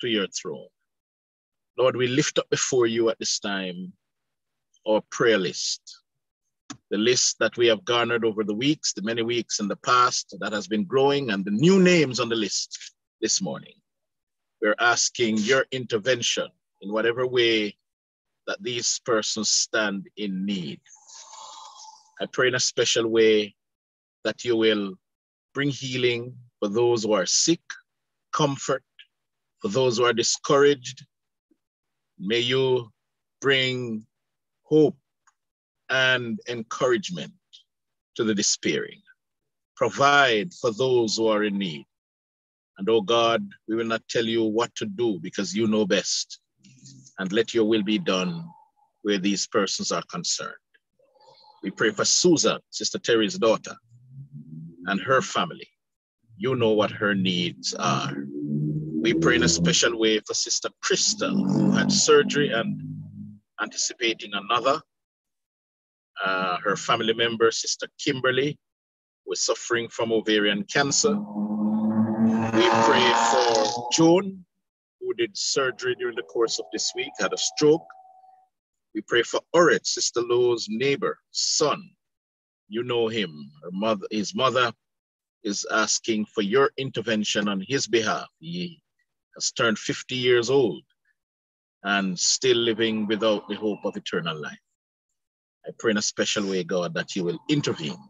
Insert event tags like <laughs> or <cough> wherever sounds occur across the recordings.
to your throne. Lord, we lift up before you at this time our prayer list, the list that we have garnered over the weeks, the many weeks in the past that has been growing, and the new names on the list this morning. We're asking your intervention in whatever way that these persons stand in need. I pray in a special way that you will bring healing for those who are sick, comfort for those who are discouraged. May you bring hope and encouragement to the despairing. Provide for those who are in need. And oh God, we will not tell you what to do because you know best. And let your will be done where these persons are concerned. We pray for Susan, Sister Terry's daughter, and her family. You know what her needs are. We pray in a special way for Sister Crystal, who had surgery and anticipating another. Uh, her family member, Sister Kimberly, was suffering from ovarian cancer. We pray for Joan, who did surgery during the course of this week, had a stroke. We pray for Orit, Sister Lowe's neighbor, son. You know him. Her mother, his mother is asking for your intervention on his behalf. He has turned 50 years old and still living without the hope of eternal life. I pray in a special way, God, that you will intervene.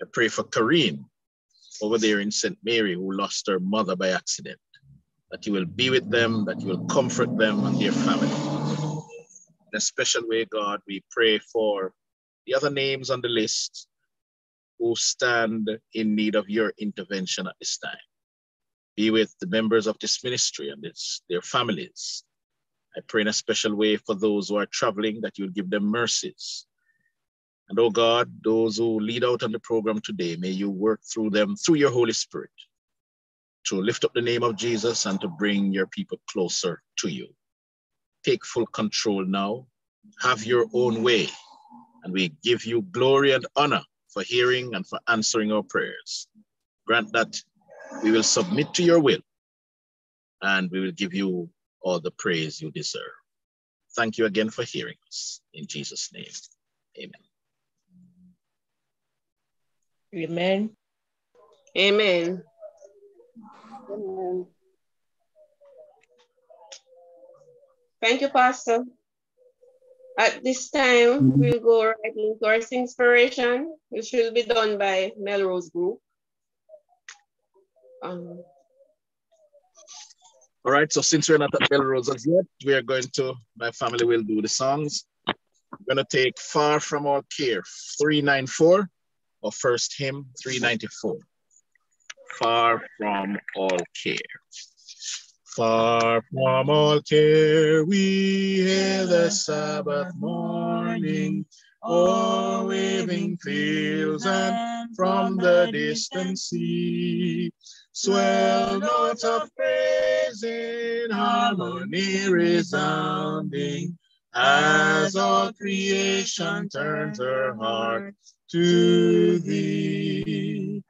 I pray for Karine over there in St. Mary who lost her mother by accident, that you will be with them, that you will comfort them and their family. In a special way, God, we pray for the other names on the list who stand in need of your intervention at this time. Be with the members of this ministry and its, their families. I pray in a special way for those who are traveling that you'll give them mercies. And oh God, those who lead out on the program today, may you work through them through your Holy Spirit to lift up the name of Jesus and to bring your people closer to you. Take full control now. Have your own way. And we give you glory and honor for hearing and for answering our prayers. Grant that we will submit to your will and we will give you all the praise you deserve. Thank you again for hearing us. In Jesus' name, amen. Amen. Amen. Amen. Thank you, Pastor. At this time, mm-hmm. we'll go right into our inspiration, which will be done by Melrose Group. Um, All right, so since we're not at Melrose as yet, we are going to, my family will do the songs. We're gonna take Far From All Care, 394, or first hymn, 394. Far From All Care. Far from all care, we hear the Sabbath morning, o'er waving fields and from the distant sea. Swell notes of praise in harmony resounding, as all creation turns her heart to thee.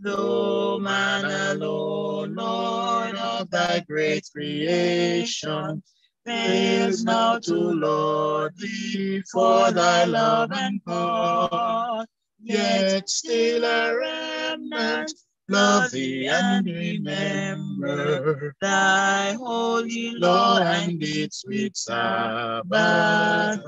Though man alone, Lord of thy great creation, fails now to laud thee for thy love and power, yet still a remnant love thee and remember thy holy law and its sweet Sabbath.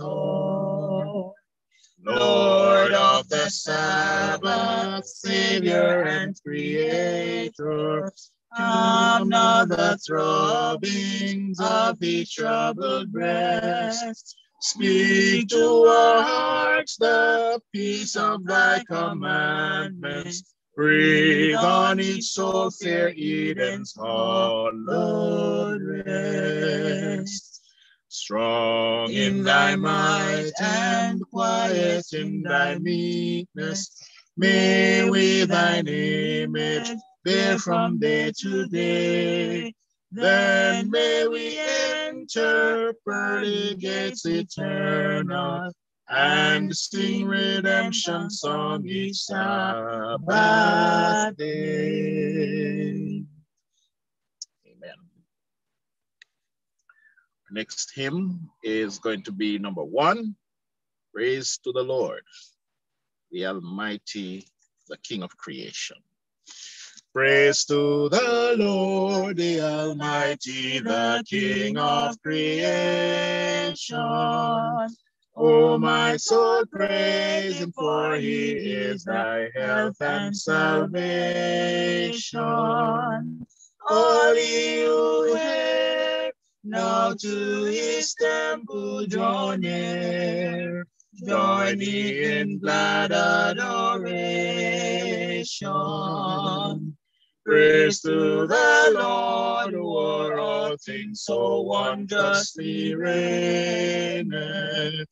Lord of the Sabbath, Savior and Creator, come now the throbbings of the troubled breast. Speak to our hearts the peace of thy commandments. Breathe on each soul fair Eden's hallowed rest. Strong in thy might and quiet in thy meekness, may we thine image bear from day to day. Then may we enter pearly gates eternal and sing redemption song each Sabbath day. Amen. Next hymn is going to be number one, Praise to the Lord, the Almighty, the King of creation. Praise to the Lord, the Almighty, the King of creation. Oh, o my soul, praise him, for he is thy health and salvation. All you here, now to his temple draw near. Join me in glad adoration. Praise to the Lord, who o'er all things so wondrously reigneth.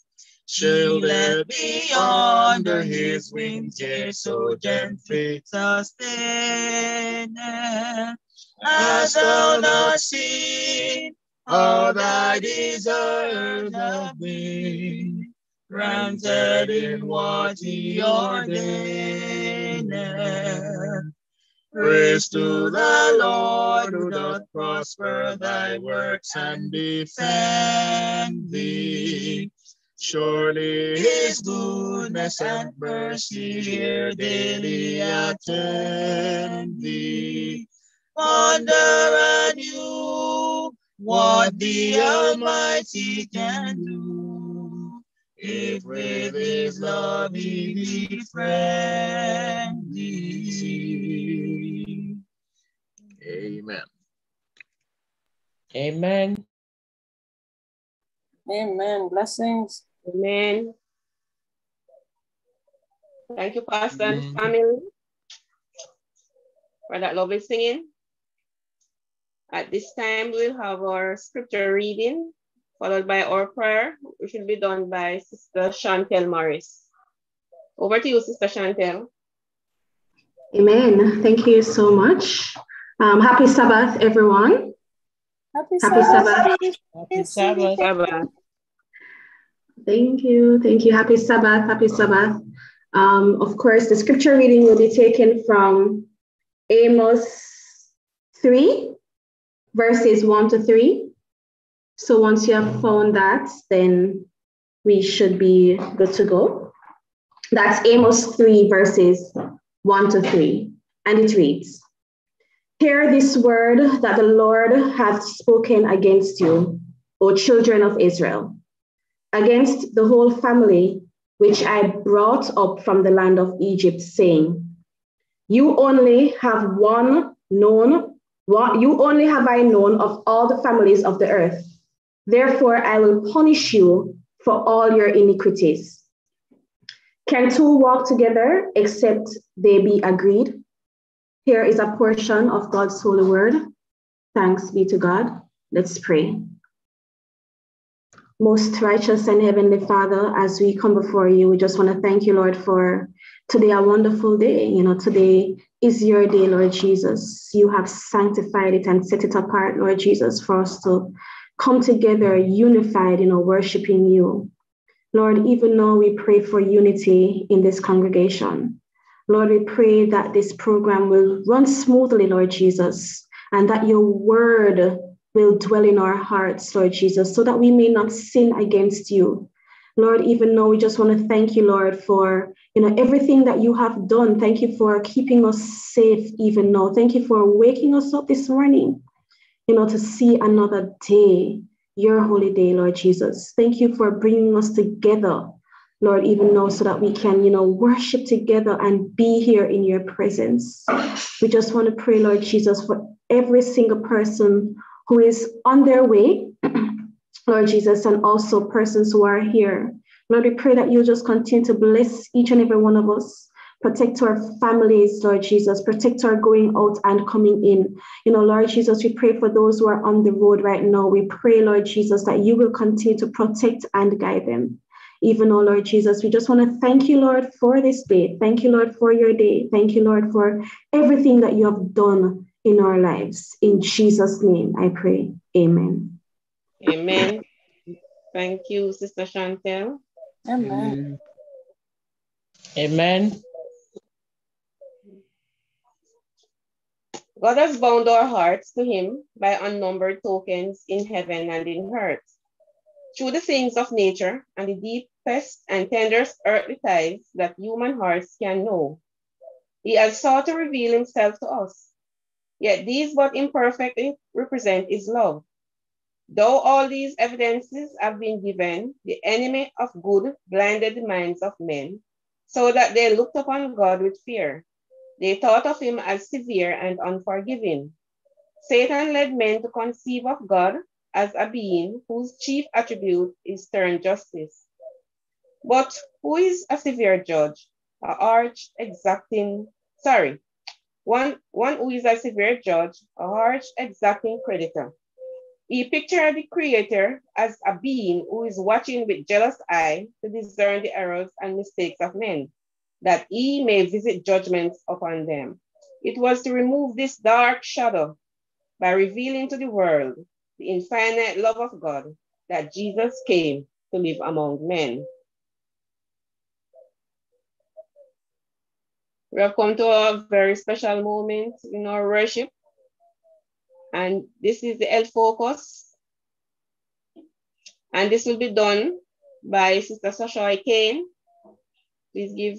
Shielded me under his wings, yet so gently sustaineth. As thou not seen, all thy desires of me, granted in what he ordained. Praise to the Lord who doth prosper thy works and defend thee. Surely his goodness and mercy here daily attend thee. Wonder anew what the Almighty can do if with his love he befriend thee. Amen. Amen. Amen. Blessings. Amen. Thank you, Pastor and family, for that lovely singing. At this time, we'll have our scripture reading, followed by our prayer, which will be done by Sister Chantel Morris. Over to you, Sister Chantel. Amen. Thank you so much. Um, happy Sabbath, everyone. Happy, Happy Sabbath. Happy Sabbath. Sabbath. Thank you. Thank you. Happy Sabbath. Happy Sabbath. Um, of course, the scripture reading will be taken from Amos 3, verses 1 to 3. So once you have found that, then we should be good to go. That's Amos 3, verses 1 to 3. And it reads Hear this word that the Lord hath spoken against you, O children of Israel against the whole family which I brought up from the land of Egypt, saying, You only have one known, one, you only have I known of all the families of the earth. Therefore, I will punish you for all your iniquities. Can two walk together except they be agreed? Here is a portion of God's holy word. Thanks be to God. Let's pray. Most righteous and heavenly Father, as we come before you, we just want to thank you, Lord, for today, a wonderful day. You know, today is your day, Lord Jesus. You have sanctified it and set it apart, Lord Jesus, for us to come together unified, you know, worshiping you. Lord, even though we pray for unity in this congregation, Lord, we pray that this program will run smoothly, Lord Jesus, and that your word will dwell in our hearts, Lord Jesus, so that we may not sin against you. Lord, even though we just want to thank you, Lord, for you know everything that you have done. Thank you for keeping us safe, even now. Thank you for waking us up this morning, you know, to see another day, your holy day, Lord Jesus. Thank you for bringing us together, Lord, even now, so that we can, you know, worship together and be here in your presence. We just want to pray, Lord Jesus, for every single person who is on their way, <clears throat> Lord Jesus, and also persons who are here. Lord, we pray that you'll just continue to bless each and every one of us. Protect our families, Lord Jesus. Protect our going out and coming in. You know, Lord Jesus, we pray for those who are on the road right now. We pray, Lord Jesus, that you will continue to protect and guide them. Even oh Lord Jesus, we just want to thank you, Lord, for this day. Thank you, Lord, for your day. Thank you, Lord, for everything that you have done in our lives. In Jesus' name, I pray. Amen. Amen. Thank you, Sister Chantel. Amen. Amen. God has bound our hearts to him by unnumbered tokens in heaven and in earth. Through the things of nature and the deepest and tenderest earthly ties that human hearts can know, he has sought to reveal himself to us. Yet these but imperfectly represent his love. Though all these evidences have been given, the enemy of good blinded the minds of men so that they looked upon God with fear. They thought of him as severe and unforgiving. Satan led men to conceive of God as a being whose chief attribute is stern justice. But who is a severe judge, a arch exacting, sorry, one, one who is a severe judge, a harsh exacting creditor. He pictured the creator as a being who is watching with jealous eye to discern the errors and mistakes of men that he may visit judgments upon them. It was to remove this dark shadow by revealing to the world the infinite love of God that Jesus came to live among men. We have come to a very special moment in our worship. And this is the El Focus. And this will be done by Sister Sasha Kane Please give,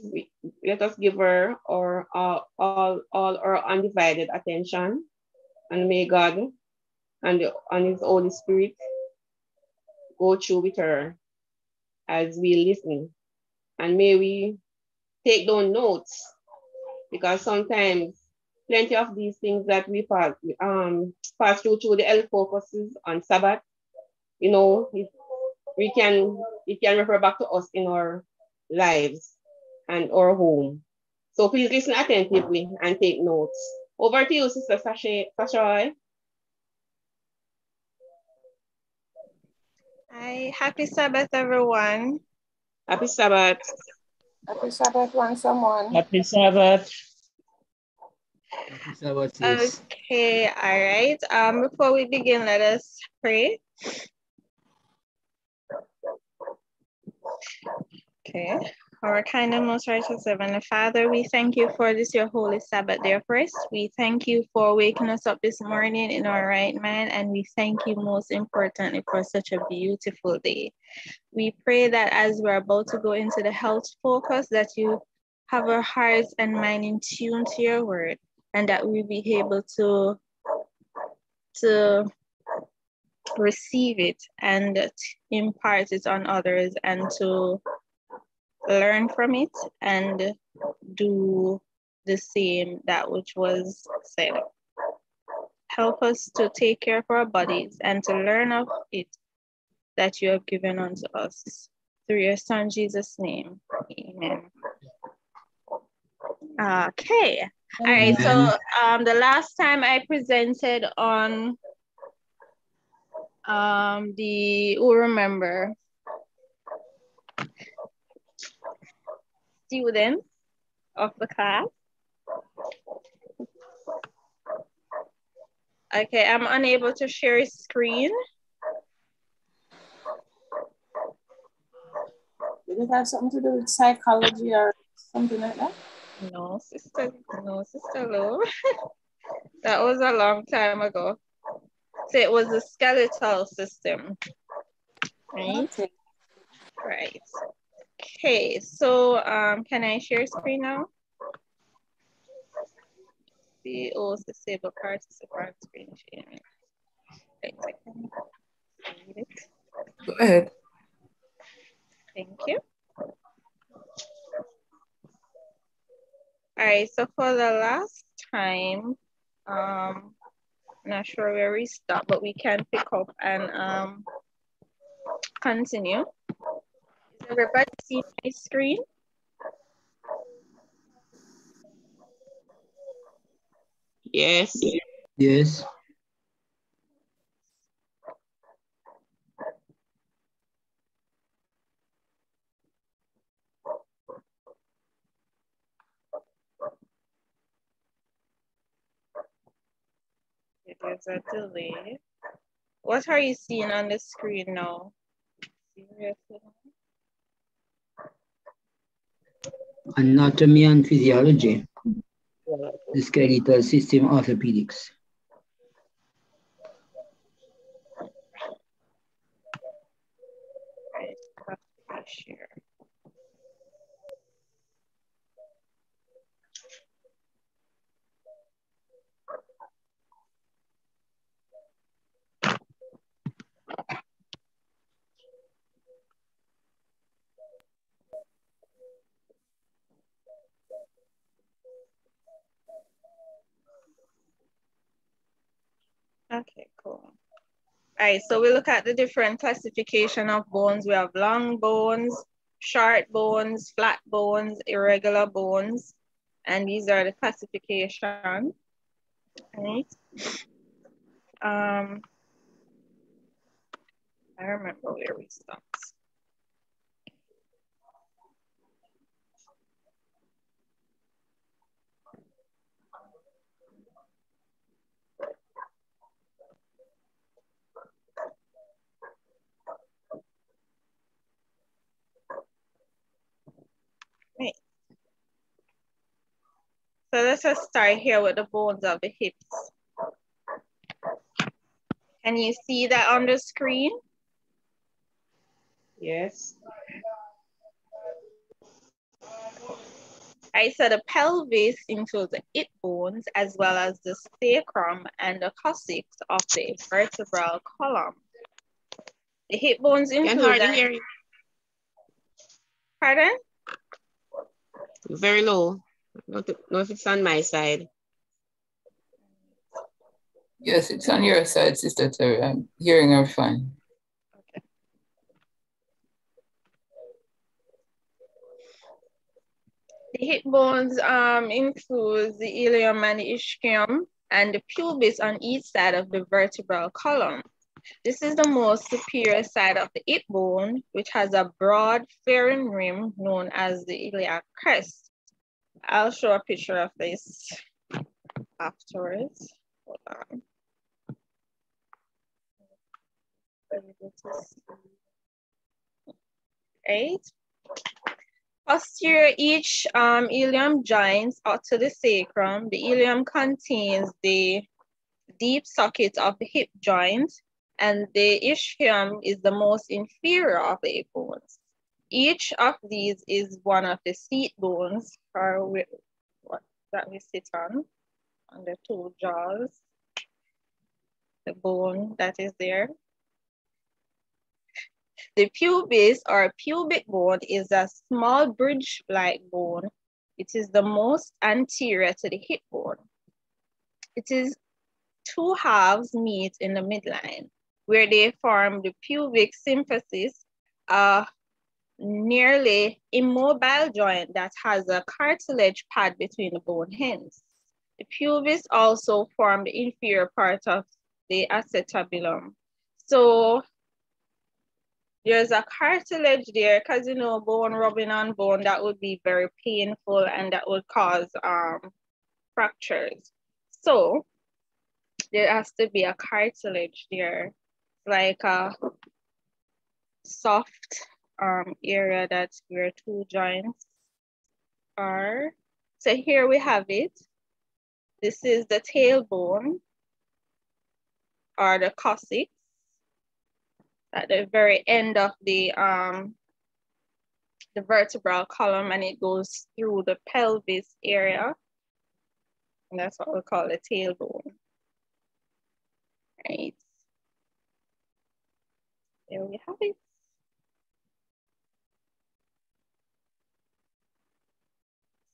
let us give her our, all, uh, all, all our undivided attention. And may God and, the, and his Holy Spirit go through with her as we listen. And may we take down notes because sometimes plenty of these things that we pass, um, pass through through the L focuses on Sabbath, you know, it, we can it can refer back to us in our lives and our home. So please listen attentively and take notes. Over to you, Sister Sasha. Hi, happy Sabbath, everyone. Happy Sabbath. Happy Sabbath, one someone. Happy Sabbath. Happy Sabbath, sis. Okay, all right. Um, before we begin, let us pray. Okay. Our kind and most righteous Heavenly Father, we thank you for this, your holy Sabbath day of. We thank you for waking us up this morning in our right mind, and we thank you most importantly for such a beautiful day. We pray that as we're about to go into the health focus, that you have our hearts and mind in tune to your word, and that we be able to, to receive it and impart it on others and to learn from it and do the same that which was said. Help us to take care of our bodies and to learn of it that you have given unto us. Through your son Jesus' name. Amen. Okay. All right. So um the last time I presented on um the who remember students of the class. Okay, I'm unable to share a screen. Did it have something to do with psychology or something like that? No, sister, no, sister Lou. <laughs> that was a long time ago. So it was a skeletal system, right? Okay. Right. Okay, so um, can I share screen now? The all disable participant screen sharing. Go ahead. Thank you. All right, so for the last time, um, not sure where we stop, but we can pick up and um, continue. Everybody see my screen? Yes. Yes. There's a delay. What are you seeing on the screen now? Seriously? Anatomy and physiology. The skeletal system orthopedics. Share. Okay, cool. All right, so we look at the different classification of bones. We have long bones, short bones, flat bones, irregular bones, and these are the classification. Right. Um, I remember where we stopped. So let's just start here with the bones of the hips. Can you see that on the screen? Yes. I said the pelvis includes the hip bones as well as the sacrum and the coccyx of the vertebral column. The hip bones Can include hardly the- hear you. Pardon? Very low. Not know if it's on my side. Yes, it's on your side, Sister Terry. I'm hearing her fine. The hip bones um, includes the ilium and the ischium and the pubis on each side of the vertebral column. This is the most superior side of the hip bone, which has a broad flaring rim known as the iliac crest. I'll show a picture of this afterwards. Hold on. Eight. Posterior each um, ilium joins out to the sacrum. The ilium contains the deep socket of the hip joint, and the ischium is the most inferior of the bones. Each of these is one of the seat bones, or what that we sit on, on the two jaws, the bone that is there. The pubis or pubic bone is a small bridge-like bone. It is the most anterior to the hip bone. It is two halves meet in the midline, where they form the pubic symphysis, a nearly immobile joint that has a cartilage pad between the bone ends. The pubis also form the inferior part of the acetabulum. So there's a cartilage there because you know bone rubbing on bone that would be very painful and that would cause um, fractures. So there has to be a cartilage there, like a soft um, area that's where two joints are. So here we have it. This is the tailbone or the coccyx at the very end of the um the vertebral column and it goes through the pelvis area. And that's what we call the tailbone. Right. There we have it.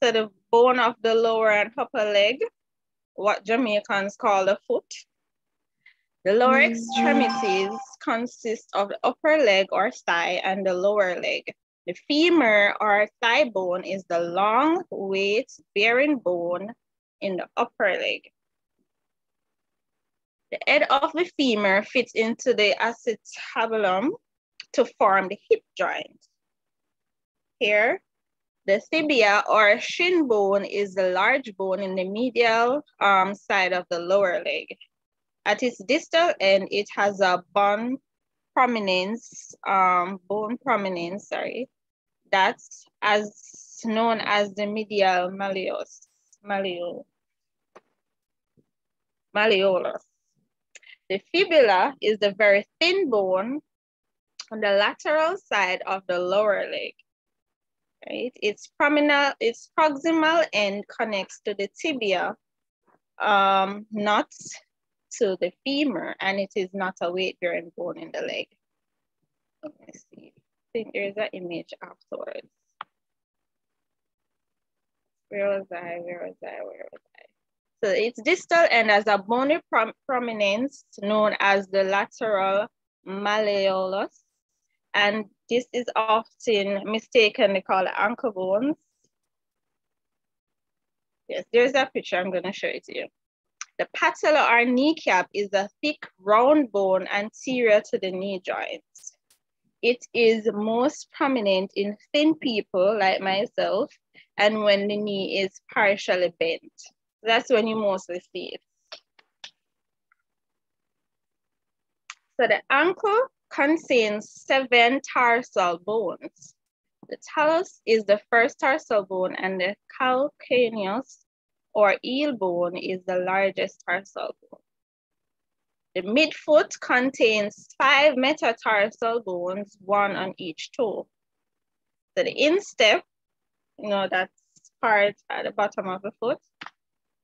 So the bone of the lower and upper leg, what Jamaicans call the foot, the lower mm. extremities consist of the upper leg or thigh and the lower leg. The femur or thigh bone is the long weight bearing bone in the upper leg. The head of the femur fits into the acetabulum to form the hip joint. Here, the tibia or shin bone is the large bone in the medial um, side of the lower leg. At its distal end, it has a bone prominence, um, bone prominence, sorry, that's as known as the medial malleus, malleolus. The fibula is the very thin bone on the lateral side of the lower leg. Right? Its proximal, its proximal end connects to the tibia, um, not to the femur, and it is not a weight-bearing bone in the leg. Let me see. I think there's an image afterwards. Where was I? Where was I? Where was I? So its distal and has a bony prom prominence known as the lateral malleolus. And this is often mistakenly called ankle bones. Yes, there's a picture, I'm gonna show it to you. The patella or kneecap is a thick round bone anterior to the knee joint. It is most prominent in thin people like myself and when the knee is partially bent. That's when you mostly see it. So the ankle contains seven tarsal bones. The talus is the first tarsal bone and the calcaneus or heel bone is the largest tarsal bone. The midfoot contains five metatarsal bones, one on each toe. So the instep, you know, that's part at the bottom of the foot,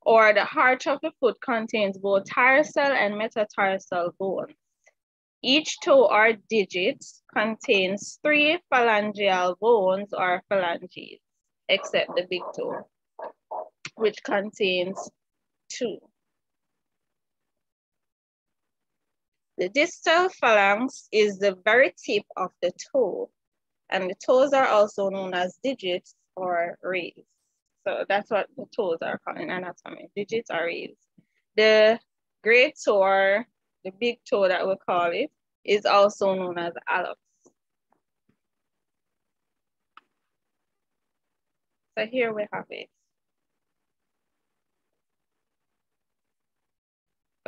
or the heart of the foot contains both tarsal and metatarsal bones. Each toe or digit contains three phalangeal bones or phalanges, except the big toe, which contains two. The distal phalanx is the very tip of the toe, and the toes are also known as digits or rays. So that's what the toes are called in anatomy, digits or rays. The great toe, the big toe that we call it, is also known as hallux. So here we have it.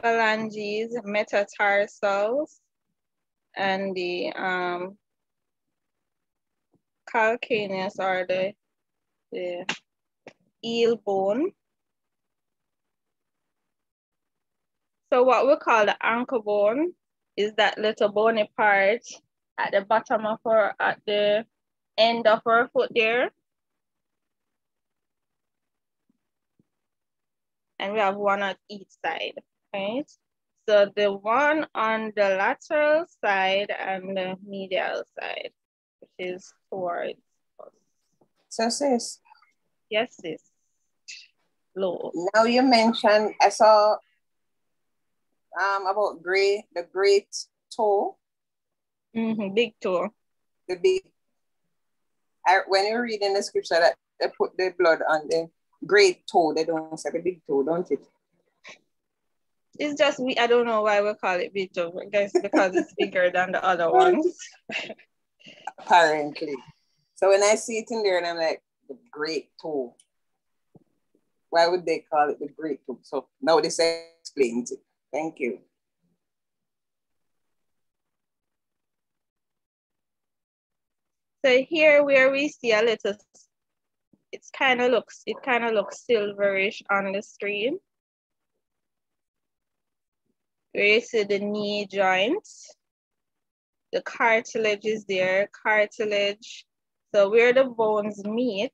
phalanges, metatarsals, and the um, calcaneus or the, the heel bone. So what we call the ankle bone is that little bony part at the bottom of her, at the end of her foot there. And we have one at each side right? So the one on the lateral side and the medial side, which is towards us. So sis. Yes, sis. Low. Now you mentioned, I saw um, about gray, the great toe. Mm -hmm, big toe. The big, I, when you're reading the scripture that they put the blood on the great toe, they don't say the big toe, don't it? It's just we. I don't know why we call it Vito. I guess because it's bigger than the other <laughs> ones. Apparently. So when I see it in there, and I'm like, the great toe. Why would they call it the great toe? So now this explains it. Thank you. So here where we see a little, it's kind of looks, it kind of looks silverish on the screen where see the knee joint. The cartilage is there, cartilage. So where the bones meet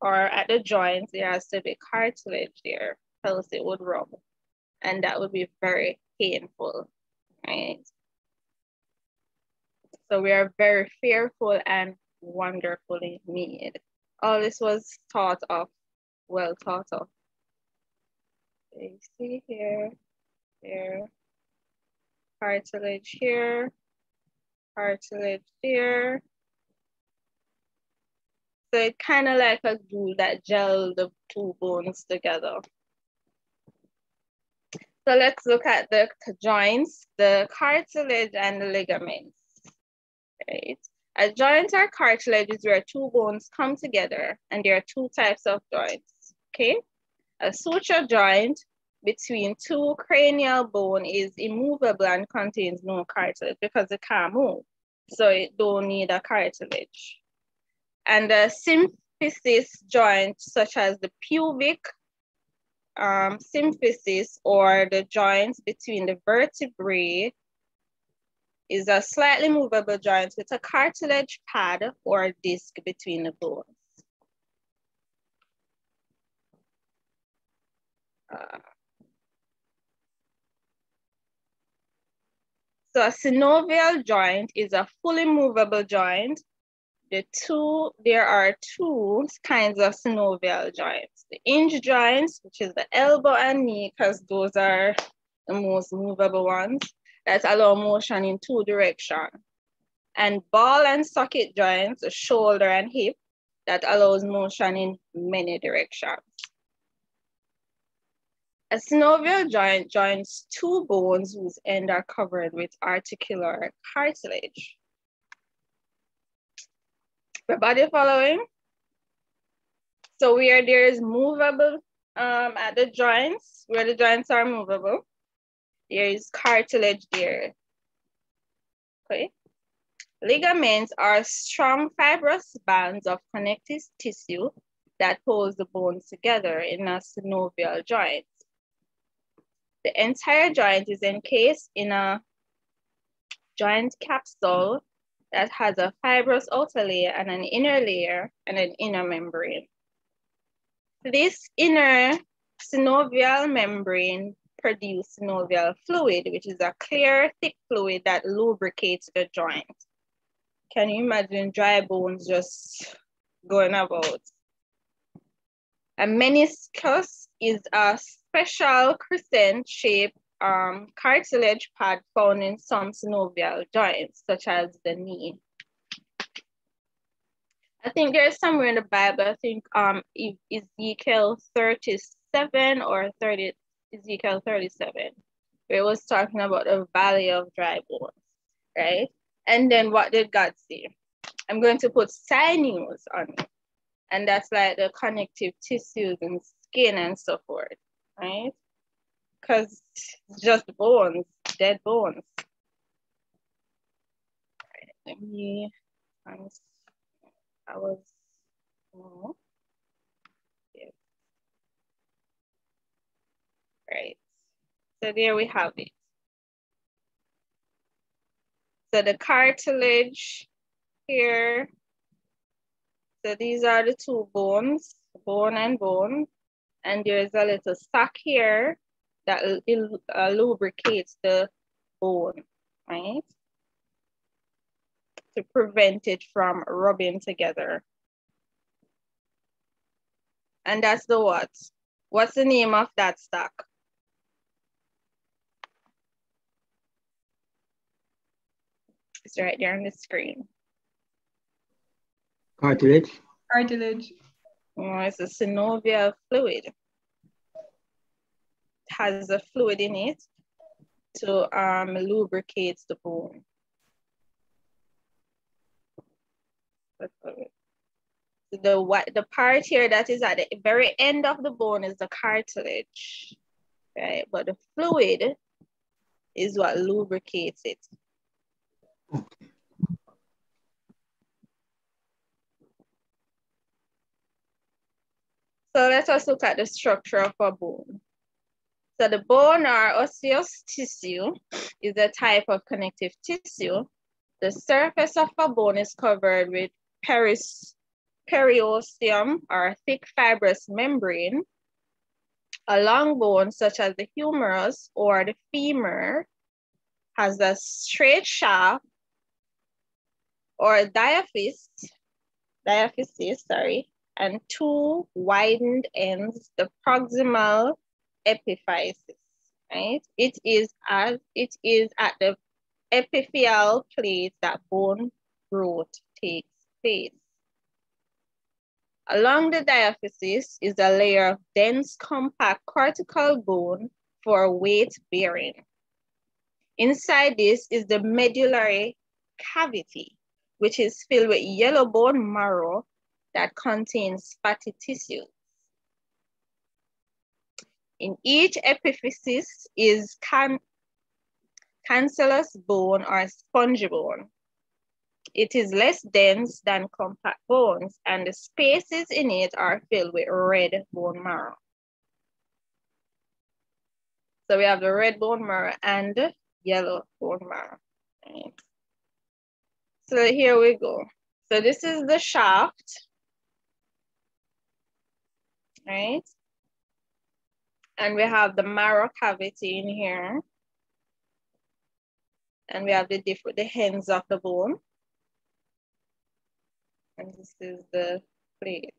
or at the joints, there has to be cartilage there, else it would rub. And that would be very painful, right? So we are very fearful and wonderfully made. All this was thought of, well thought of. You see here, here, cartilage here, cartilage here. So it's kind of like a glue that gel the two bones together. So let's look at the joints, the cartilage and the ligaments, right? A joint or cartilage is where two bones come together and there are two types of joints, okay? A suture joint between two cranial bone is immovable and contains no cartilage because it can't move. So it don't need a cartilage. And the symphysis joint, such as the pubic um, symphysis or the joints between the vertebrae is a slightly movable joint with a cartilage pad or disc between the bones. Uh, so a synovial joint is a fully movable joint. The two, there are two kinds of synovial joints. The hinge joints, which is the elbow and knee, because those are the most movable ones that allow motion in two directions. And ball and socket joints, the shoulder and hip, that allows motion in many directions. A synovial joint joins two bones whose ends are covered with articular cartilage. Everybody following? So where there is movable um, at the joints, where the joints are movable, there is cartilage there. Okay. Ligaments are strong fibrous bands of connective tissue that holds the bones together in a synovial joint. The entire joint is encased in a joint capsule that has a fibrous outer layer and an inner layer and an inner membrane. This inner synovial membrane produces synovial fluid, which is a clear, thick fluid that lubricates the joint. Can you imagine dry bones just going about? A meniscus is a special crescent-shaped um, cartilage pad found in some synovial joints, such as the knee. I think there's somewhere in the Bible, I think um, Ezekiel 37 or 30, Ezekiel 37, where it was talking about the valley of dry bones, right? And then what did God say? I'm going to put sinews on it. And that's like the connective tissues and skin and so forth right? Because just bones, dead bones. Right, let me, I was, oh, yeah. Right, so there we have it. So the cartilage here, so these are the two bones, bone and bone. And there's a little sac here that uh, lubricates the bone, right? To prevent it from rubbing together. And that's the what? What's the name of that sac? It's right there on the screen. Cartilage. Cartilage. Oh, it's a synovial fluid. Has a fluid in it to um, lubricate the bone. The, what, the part here that is at the very end of the bone is the cartilage, right? But the fluid is what lubricates it. So let us look at the structure of a bone. So the bone or osseous tissue is a type of connective tissue. The surface of a bone is covered with peris, periosteum or thick fibrous membrane. A long bone such as the humerus or the femur has a straight shaft or diaphysis, diaphysis, sorry, and two widened ends, the proximal epiphysis, right? It is as it is at the epiphyseal plate that bone growth takes place. Along the diaphysis is a layer of dense, compact cortical bone for weight bearing. Inside this is the medullary cavity, which is filled with yellow bone marrow that contains fatty tissues. In each epiphysis is can cancellous bone or spongy bone. It is less dense than compact bones and the spaces in it are filled with red bone marrow. So we have the red bone marrow and yellow bone marrow. So here we go. So this is the shaft, right? And we have the marrow cavity in here. And we have the different, the ends of the bone. And this is the plate.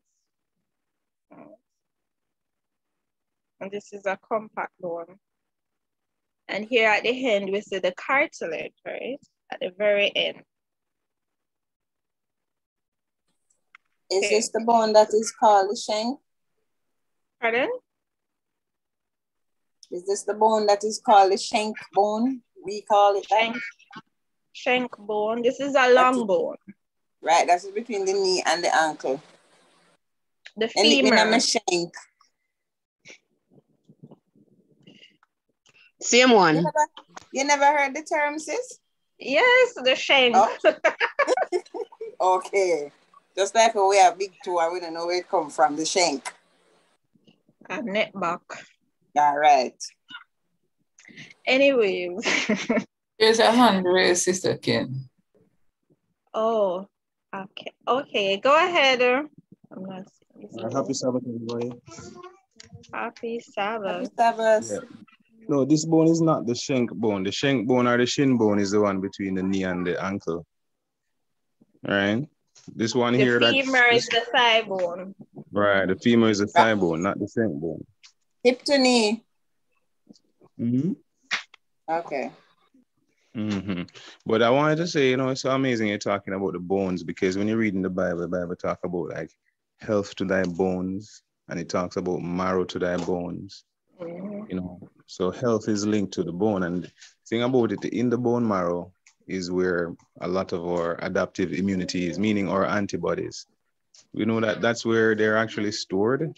And this is a compact bone. And here at the end, we see the cartilage, right? At the very end. Is okay. this the bone that is called the shank? Pardon? Is this the bone that is called the shank bone? We call it shank, shank bone. This is a long that's bone. Right, that's between the knee and the ankle. The femur. And a shank. Same one. You never, you never heard the term, sis? Yes, the shank. Oh. <laughs> okay. Just like we have big two, I wouldn't know where it come from, the shank. A neck back. All right. Anyway. There's a hand raised, Sister Ken. Oh, okay. Okay, go ahead. I'm not uh, happy Sabbath, everybody. Happy Sabbath. Happy Sabbath. Yeah. No, this bone is not the shank bone. The shank bone or the shin bone is the one between the knee and the ankle. Right? This one the here. The femur is the thigh bone. Right. The femur is the thigh bone, not the shank bone. Hip to knee. Mm-hmm. Okay. Mm-hmm. But I wanted to say, you know, it's so amazing you're talking about the bones because when you're reading the Bible, the Bible talk about like health to thy bones, and it talks about marrow to thy bones. Mm-hmm. You know, so health is linked to the bone, and thing about it in the bone marrow is where a lot of our adaptive immunity is, meaning our antibodies. We know that that's where they're actually stored.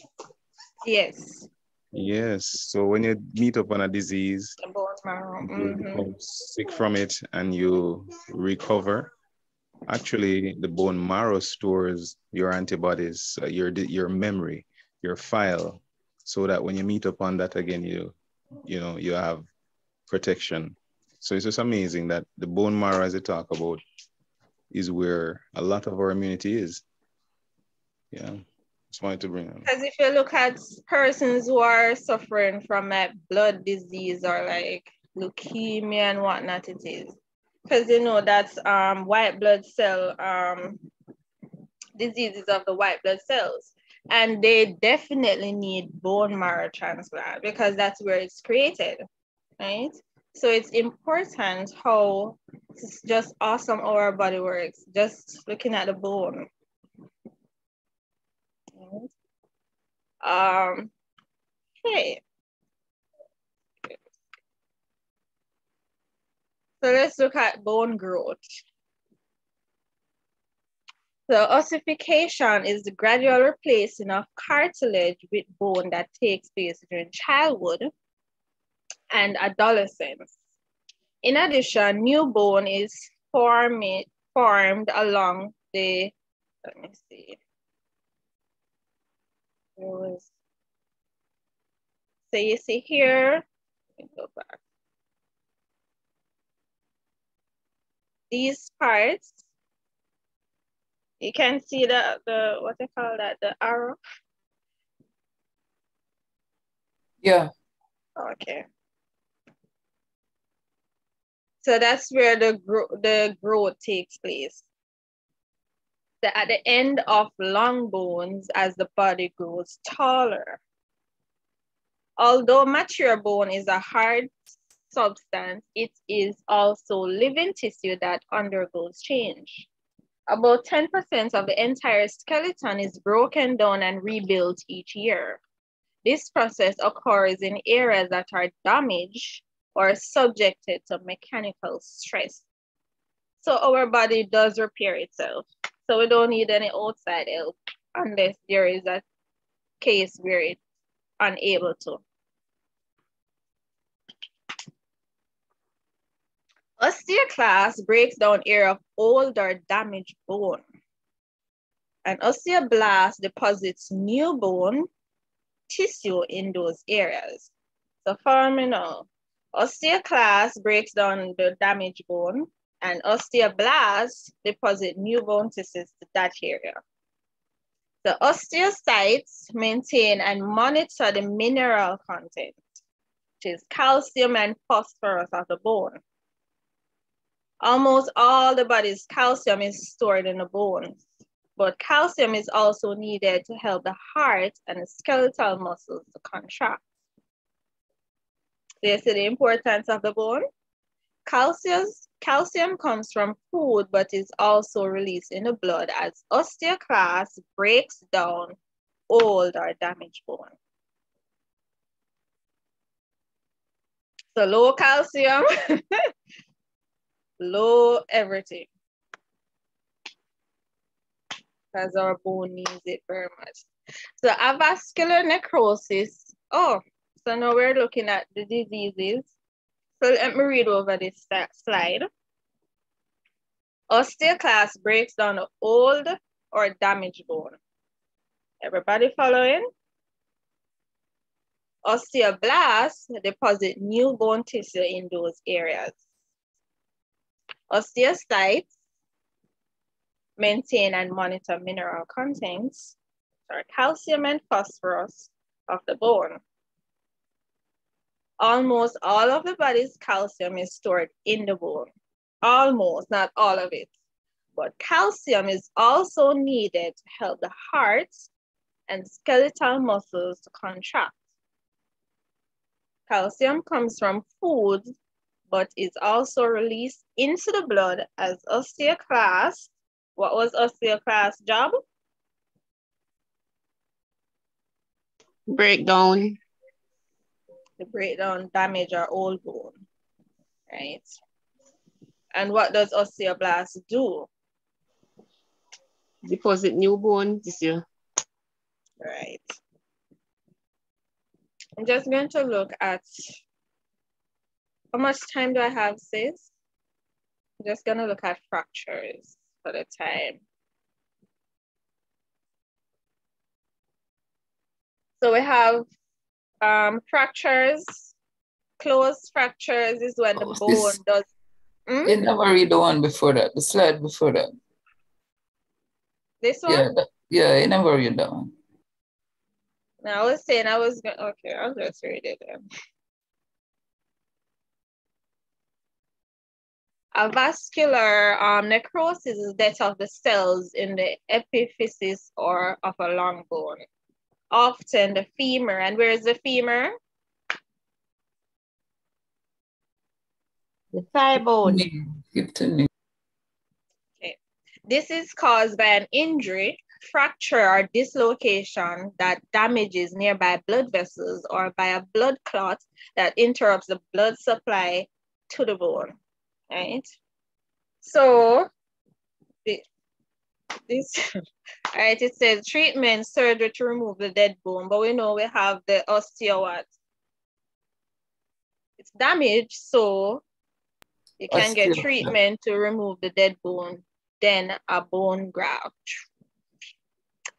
Yes. Yes. So when you meet up on a disease, mm-hmm. you become sick from it and you recover. Actually, the bone marrow stores your antibodies, uh, your your memory, your file, so that when you meet up on that again, you you know you have protection. So it's just amazing that the bone marrow, as they talk about, is where a lot of our immunity is. Yeah. Just wanted to bring up. Because if you look at persons who are suffering from like blood disease or like leukemia and whatnot, it is. Because you know that's um, white blood cell um, diseases of the white blood cells. And they definitely need bone marrow transplant because that's where it's created, right? So it's important how it's just awesome how our body works, just looking at the bone. Um, okay. So let's look at bone growth. So ossification is the gradual replacing of cartilage with bone that takes place during childhood and adolescence. In addition, new bone is formed, formed along the, let me see, was, so you see here, let me go back. These parts, you can see the, the what they call that, the arrow? Yeah. Okay. So that's where the, gro the growth takes place at the end of long bones as the body grows taller. Although mature bone is a hard substance, it is also living tissue that undergoes change. About 10% of the entire skeleton is broken down and rebuilt each year. This process occurs in areas that are damaged or subjected to mechanical stress. So our body does repair itself. So we don't need any outside help unless there is a case where it's unable to. Osteoclast breaks down area of old or damaged bone. And osteoblast deposits new bone tissue in those areas. So me now. Osteoclast breaks down the damaged bone and osteoblasts deposit new bone tissues to that area. The osteocytes maintain and monitor the mineral content, which is calcium and phosphorus of the bone. Almost all the body's calcium is stored in the bones, but calcium is also needed to help the heart and the skeletal muscles to contract. They see the importance of the bone. Calcium, calcium comes from food, but is also released in the blood as osteoclast breaks down old or damaged bone. So low calcium, <laughs> low everything. Because our bone needs it very much. So avascular necrosis, oh, so now we're looking at the diseases. So let me read over this slide. Osteoclast breaks down old or damaged bone. Everybody following? Osteoblasts deposit new bone tissue in those areas. Osteocytes maintain and monitor mineral contents, or calcium and phosphorus of the bone. Almost all of the body's calcium is stored in the bone. Almost, not all of it. But calcium is also needed to help the heart and skeletal muscles to contract. Calcium comes from food, but is also released into the blood as osteoclast. What was osteoclast job? Breakdown to break down damage or old bone, right? And what does osteoblast do? Deposit new bone tissue. Right. I'm just going to look at how much time do I have, sis? I'm just gonna look at fractures for the time. So we have um, fractures, closed fractures is when oh, the bone this, does. Hmm? You never read the one before that, the slide before that. This one? Yeah, that, yeah, you never read that one. No, I was saying I was going okay, I'll just read it then. A vascular um, necrosis is death of the cells in the epiphysis or of a long bone often the femur. And where is the femur? The thigh bone. Okay. This is caused by an injury, fracture, or dislocation that damages nearby blood vessels or by a blood clot that interrupts the blood supply to the bone, right? So this <laughs> all right it says treatment surgery to remove the dead bone but we know we have the osteo it's damaged so you can get treatment to remove the dead bone then a bone graft.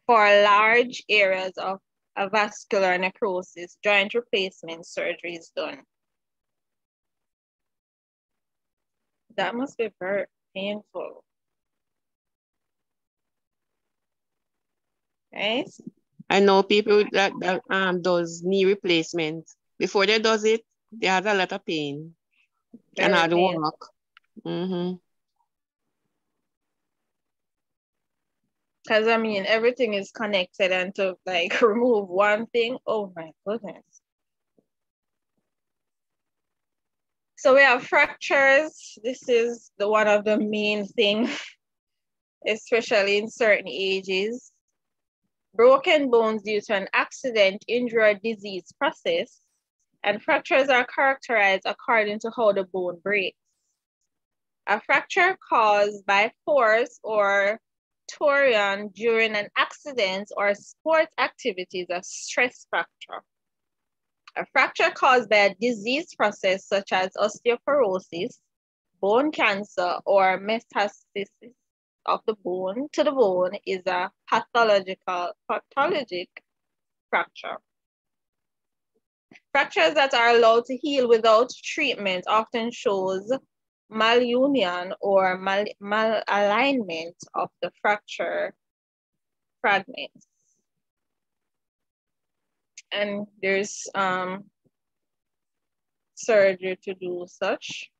For large areas of avascular necrosis joint replacement surgery is done. That must be very painful right? I know people that, that um does knee replacement. Before they does it, they have a lot of pain Very and hard pain. work. Mm-hmm. Because I mean, everything is connected, and to like <laughs> remove one thing, oh my goodness. So we have fractures. This is the one of the main thing, <laughs> especially in certain ages broken bones due to an accident, injury, or disease process, and fractures are characterized according to how the bone breaks. A fracture caused by force or torsion during an accident or sports activity is a stress fracture. A fracture caused by a disease process such as osteoporosis, bone cancer, or metastasis of the bone to the bone is a pathological pathologic fracture. Fractures that are allowed to heal without treatment often shows malunion or mal malalignment of the fracture fragments. And there's um, surgery to do such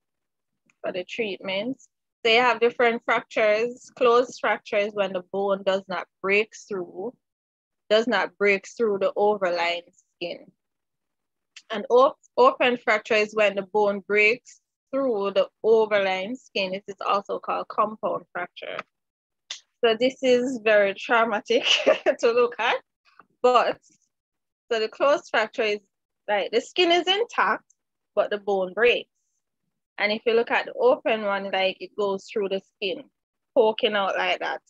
for the treatments. They have different fractures, closed fractures when the bone does not break through, does not break through the overlying skin. An op open fracture is when the bone breaks through the overlying skin. It is also called compound fracture. So this is very traumatic <laughs> to look at, but so the closed fracture is like the skin is intact, but the bone breaks. And if you look at the open one, like it goes through the skin, poking out like that.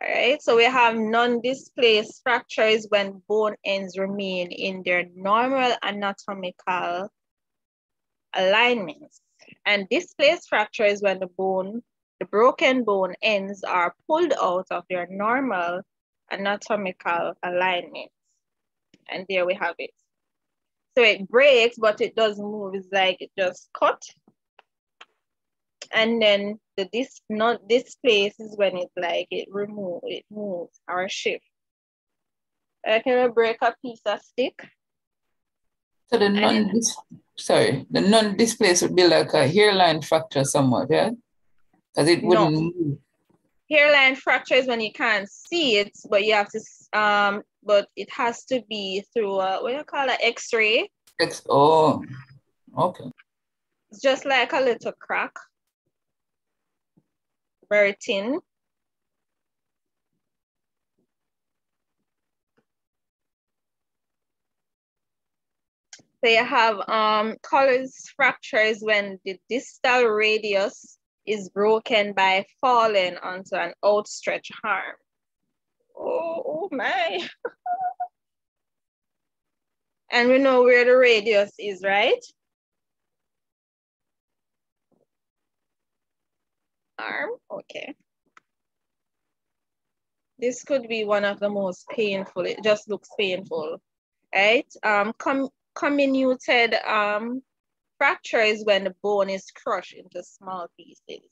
All right, so we have non-displaced fractures when bone ends remain in their normal anatomical alignments. And displaced fractures when the bone, the broken bone ends are pulled out of their normal anatomical alignment. And there we have it. So it breaks, but it doesn't move. It's like it just cut and then the this not this place is when it like it remove it moves or shift. I can break a piece of stick. So the non sorry, the non displaced would be like a hairline fracture somewhat, yeah? Because it wouldn't no. move. Hairline fracture is when you can't see it, but you have to um but it has to be through a what do you call it x-ray. X oh okay. It's just like a little crack very thin. So you have um, Colles fractures when the distal radius is broken by falling onto an outstretched arm. Oh, oh my. <laughs> and we know where the radius is, right? arm. Okay. This could be one of the most painful. It just looks painful, right? Um, com comminuted um, fracture is when the bone is crushed into small pieces.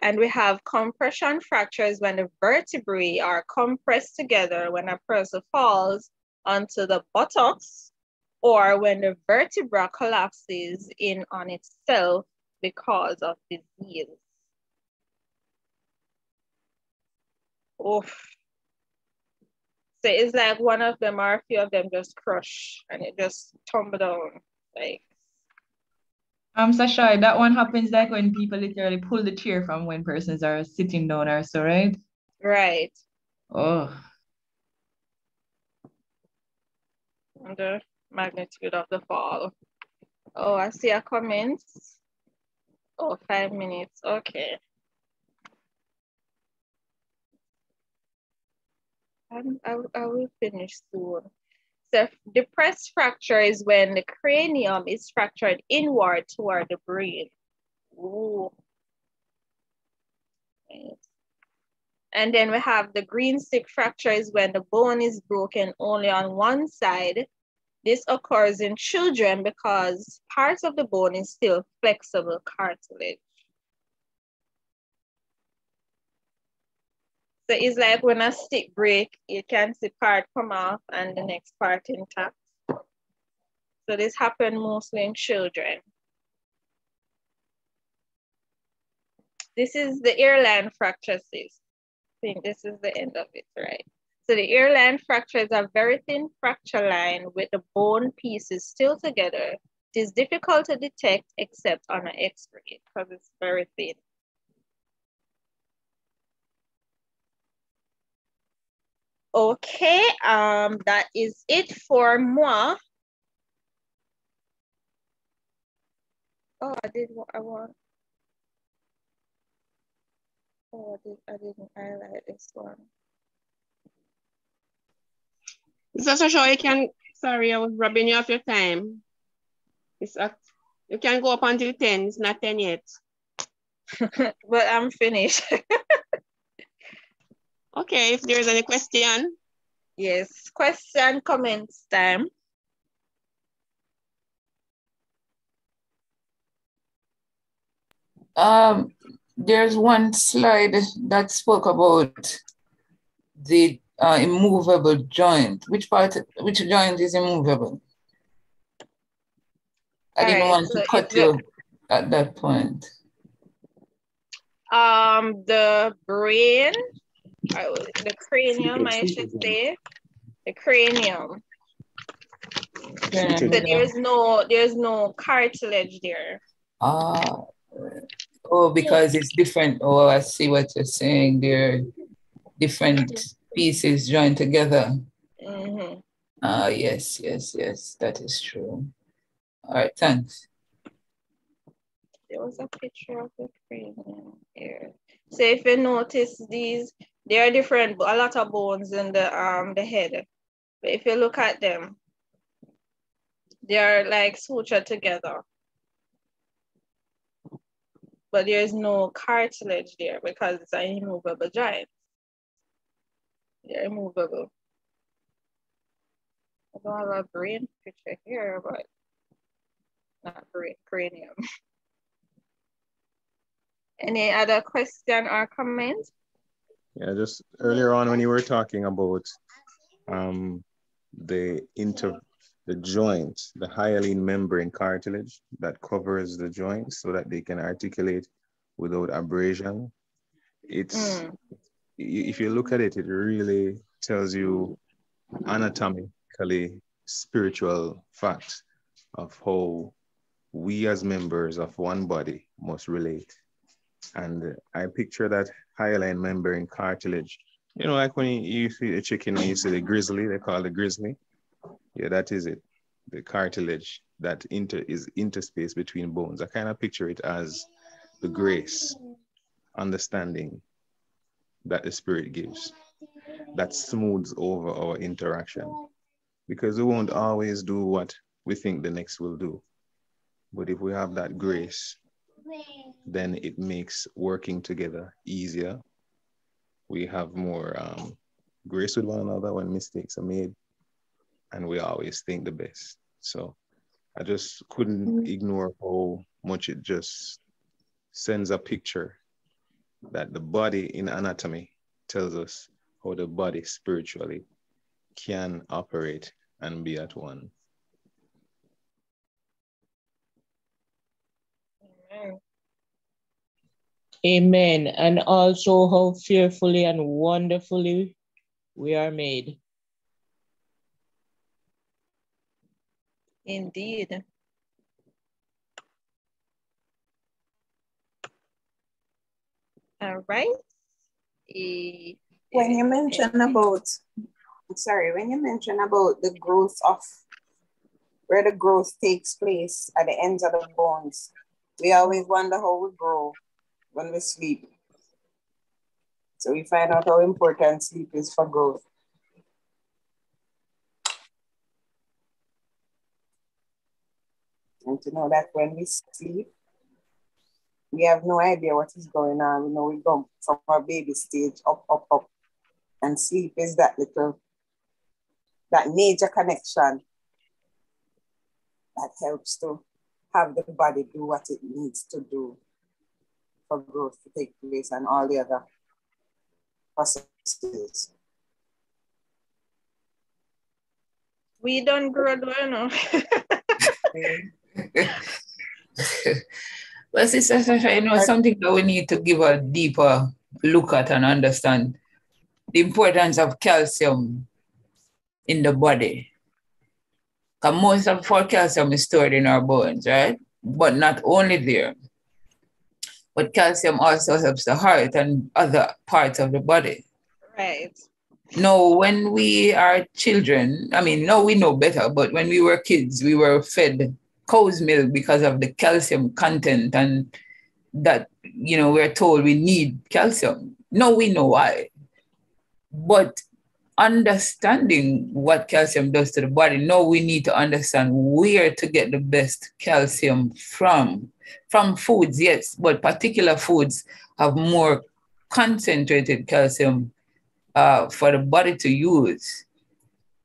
And we have compression fractures when the vertebrae are compressed together when a person falls onto the buttocks or when the vertebra collapses in on itself because of disease. Oof. So it's like one of them or a few of them just crush and it just tumble down. Like um Sasha, that one happens like when people literally pull the chair from when persons are sitting down or so, right? Right. Oh. And, uh, magnitude of the fall. Oh, I see a comment. Oh, five minutes, okay. I, I will finish soon. So depressed fracture is when the cranium is fractured inward toward the brain. Ooh. And then we have the green stick fracture is when the bone is broken only on one side this occurs in children because parts of the bone is still flexible cartilage. So it's like when a stick break, you can see part come off and the next part intact. So this happened mostly in children. This is the hairline fractures. I think this is the end of it, right? So the hairline fracture is a very thin fracture line with the bone pieces still together. It is difficult to detect except on an x-ray because it's very thin. Okay, um, that is it for moi. Oh, I did what I want. Oh, I, did, I didn't highlight this one. Sister Shaw, you can, sorry, I was robbing you of your time. It's up. You can go up until 10. It's not 10 yet. <laughs> but I'm finished. <laughs> okay, if there's any question. Yes, question, comments time. Um, there's one slide that spoke about the uh, immovable joint. Which part, which joint is immovable? I didn't right, want so to cut you at that point. Um, the brain, the cranium, I should say, the cranium. Yeah. So there's no, there's no cartilage there. Ah, oh, because it's different. Oh, I see what you're saying. They're different pieces joined together. Mm-hmm. Ah, yes, yes, yes, that is true. All right, thanks. There was a picture of the cranium here. So if you notice these, there are different, a lot of bones in the um the head. But if you look at them, they are like sutured together. But there's no cartilage there because it's an immovable joint. They're immovable. I don't have a brain picture here, but not brain, cranium. <laughs> Any other question or comment? Yeah, just earlier on when you were talking about um, the inter the joint, the hyaline membrane cartilage that covers the joint so that they can articulate without abrasion. It's mm. if you look at it, it really tells you anatomically spiritual facts of how we as members of one body must relate. And I picture that hyaline membrane cartilage. You know, like when you, see a chicken and you see the grizzly, they call it grizzly. Yeah, that is it. The cartilage that inter is interspace between bones. I kind of picture it as the grace, understanding that the spirit gives that smooths over our interaction. Because we won't always do what we think the next will do. But if we have that grace, then it makes working together easier. We have more um, grace with one another when mistakes are made, and we always think the best. So I just couldn't mm-hmm. ignore how much it just sends a picture that the body in anatomy tells us how the body spiritually can operate and be at one. Amen. And also how fearfully and wonderfully we are made. Indeed. All right. When you mention about, sorry, when you mention about the growth of where the growth takes place at the ends of the bones, we always wonder how we grow when we sleep. So we find out how important sleep is for growth. And to know that when we sleep, we have no idea what is going on. We know we go from our baby stage up, up, up. And sleep is that little, that major connection that helps to have the body do what it needs to do for growth to take place and all the other processes. We don't grow well enough. <laughs> well, Sister Sasha, you know, something that we need to give a deeper look at and understand the importance of calcium in the body. Because most of our calcium is stored in our bones, right? But not only there, but calcium also helps the heart and other parts of the body. Right. No, when we are children, I mean, now we know better, but when we were kids, we were fed cow's milk because of the calcium content and that, you know, we're told we need calcium. No, we know why. But understanding what calcium does to the body, no, we need to understand where to get the best calcium from. From foods, yes, but particular foods have more concentrated calcium uh, for the body to use.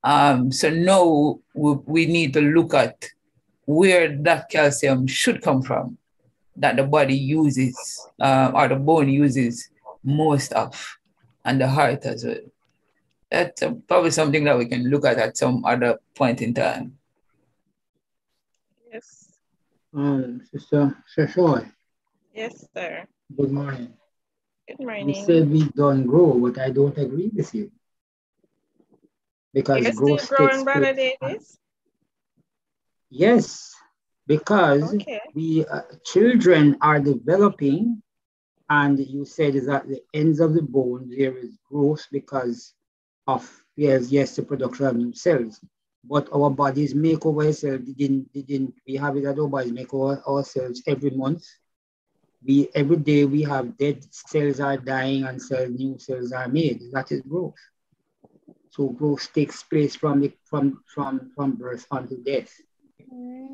Um, so now we, we need to look at where that calcium should come from that the body uses uh, or the bone uses most of, and the heart as well. That's uh, probably something that we can look at at some other point in time. Um, Sister Shashoy, Yes, sir. good morning. Good morning. You said we don't grow, but I don't agree with you. Because You're still growth growing, Brother. Davis? Yes, because Okay. we uh, children are developing, and you said is at the ends of the bone there is growth because of yes, yes, the production of new cells. But our bodies make over ourselves. Didn't didn't we have it that our bodies make over ourselves every month? We every day we have dead cells are dying and cells new cells are made. That is growth. So growth takes place from the from from from birth until death.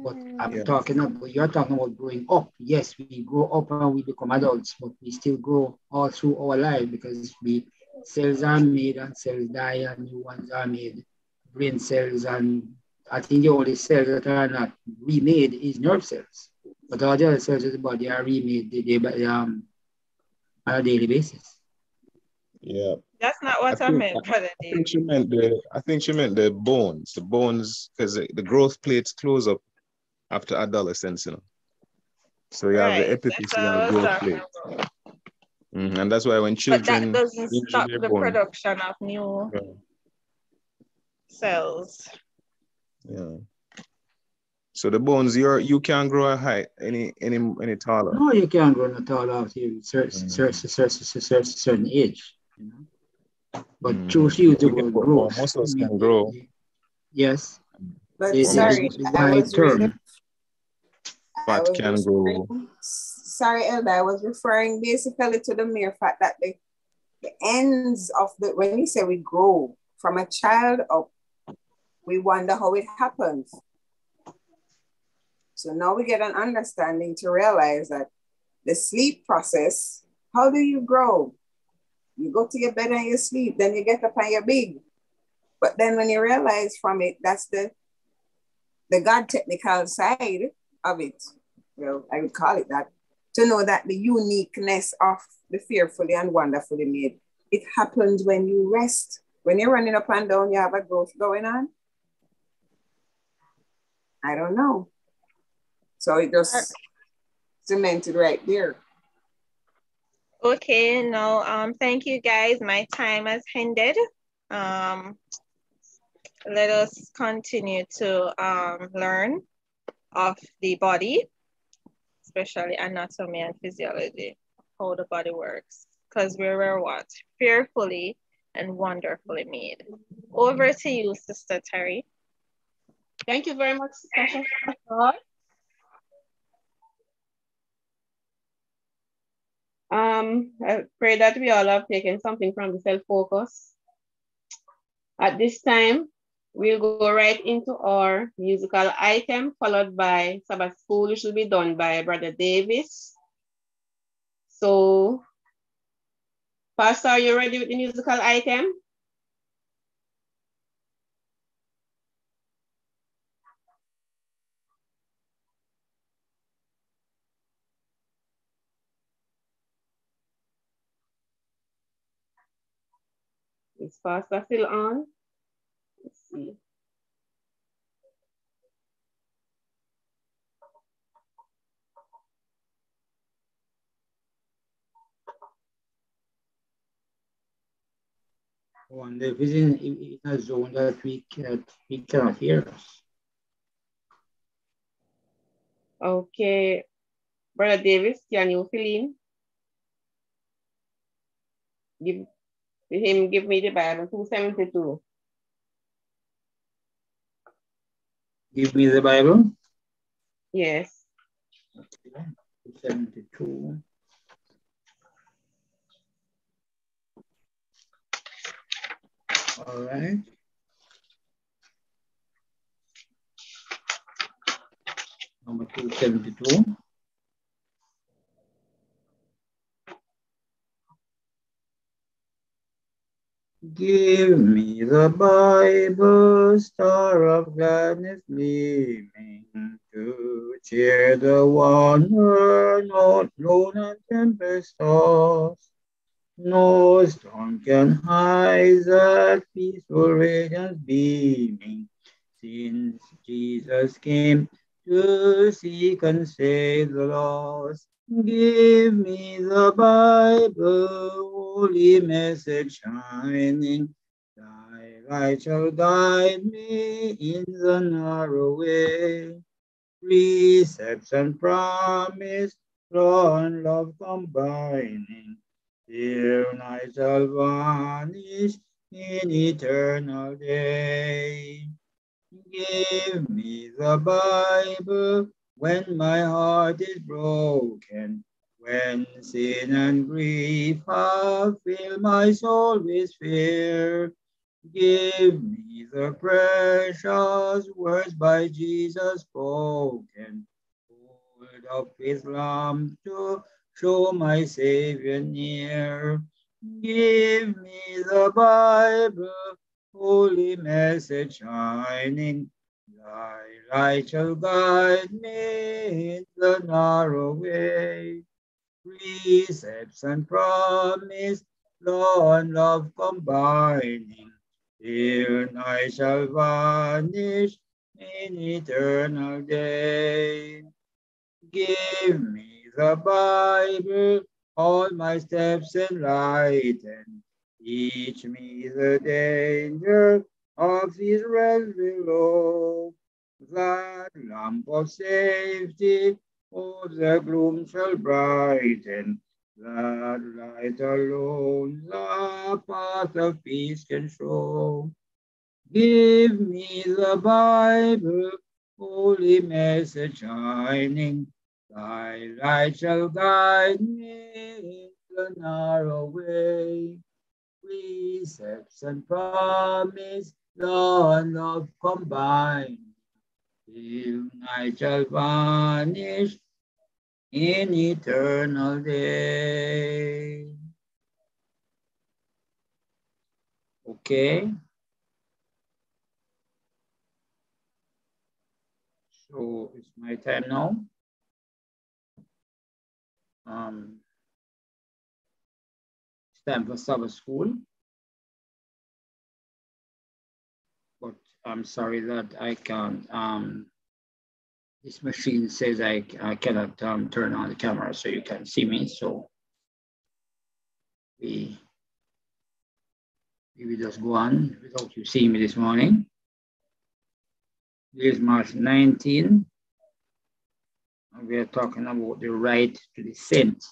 But I'm Yeah. talking about you're talking about growing up. Yes, we grow up and we become adults, but we still grow all through our life because we cells are made and cells die and new ones are made. Brain cells and I think the only cells that are not remade is nerve cells. But all the other cells of the body are remade day by um on a daily basis. Yeah. That's not what I, think, meant, Brother I think she meant the I think she meant the bones, the bones, because the, the growth plates close up after adolescence, you know. So you have the Right. That's epiphysis what I and growth plate. about. Mhm, And that's why when children But that doesn't stop the bone, production of new yeah, cells. yeah. So the bones, you're you can't grow a height any any any taller. No, you can't grow at all out here with certain, mm. certain, certain, certain, certain age. You know? But choose to use the can word grow, growth. muscles can grow. Yes. But The, the, sorry, the I was really, term. I was can grow. sorry, Elder, I was referring basically to the mere fact that the, the ends of the, when you say we grow from a child up, we wonder how it happens. So now we get an understanding to realize that the sleep process, how do you grow? You go to your bed and you sleep, then you get up and you're big. But then when you realize from it, that's the the God technical side of it. Well, I would call it that. To know that the uniqueness of the fearfully and wonderfully made. It happens when you rest. When you're running up and down, you have a growth going on. I don't know. So it just cemented right there. Okay, no, um, thank you guys. My time has ended. Um, let us continue to um, learn of the body, especially anatomy and physiology, how the body works. Because we were what? Fearfully and wonderfully made. Over to you, Sister Terry. Thank you very much. Um, I pray that we all have taken something from the self-focus. At this time, we'll go right into our musical item, followed by Sabbath School, which will be done by Brother Davis. So, Pastor, are you ready with the musical item? Is Pastor still on? Let's see. wonder if it's in, in a zone that we can we cannot hear us. Okay. Brother Davis, can you fill in? Give him, give me the Bible, 272. Give me the Bible. Yes. 72. All right. Number 272. Give me the Bible, star of gladness gleaming, to cheer the wanderer, not lone and tempest tossed. No storm can hide that peaceful radiance beaming, since Jesus came to seek and save the lost. Give me the Bible, holy message shining. Thy light shall guide me in the narrow way. Precepts and promise, law and love combining. Till night shall vanish in eternal day. Give me the Bible when my heart is broken, when sin and grief have filled my soul with fear. Give me the precious words by Jesus spoken. Hold up his lamp to show my Savior near. Give me the Bible, holy message shining. Thy light shall oh guide me in the narrow way. Precepts and promise, law and love combining. Till I shall vanish in eternal day. Give me the Bible, all my steps enlighten. Teach me the danger of realms below. That lamp of safety, oh, the gloom shall brighten. That light alone the path of peace can show. Give me the Bible, holy message shining. Thy light shall guide me in the narrow way. Precepts and promise, and love combined. Till night shall vanish in eternal day. Okay. So it's my time now. Um, it's time for Sabbath school. I'm sorry that I can't, um, this machine says I, I cannot um, turn on the camera so you can see me. So we, we will just go on without you seeing me this morning. This is March 19. And we are talking about the right to dissent.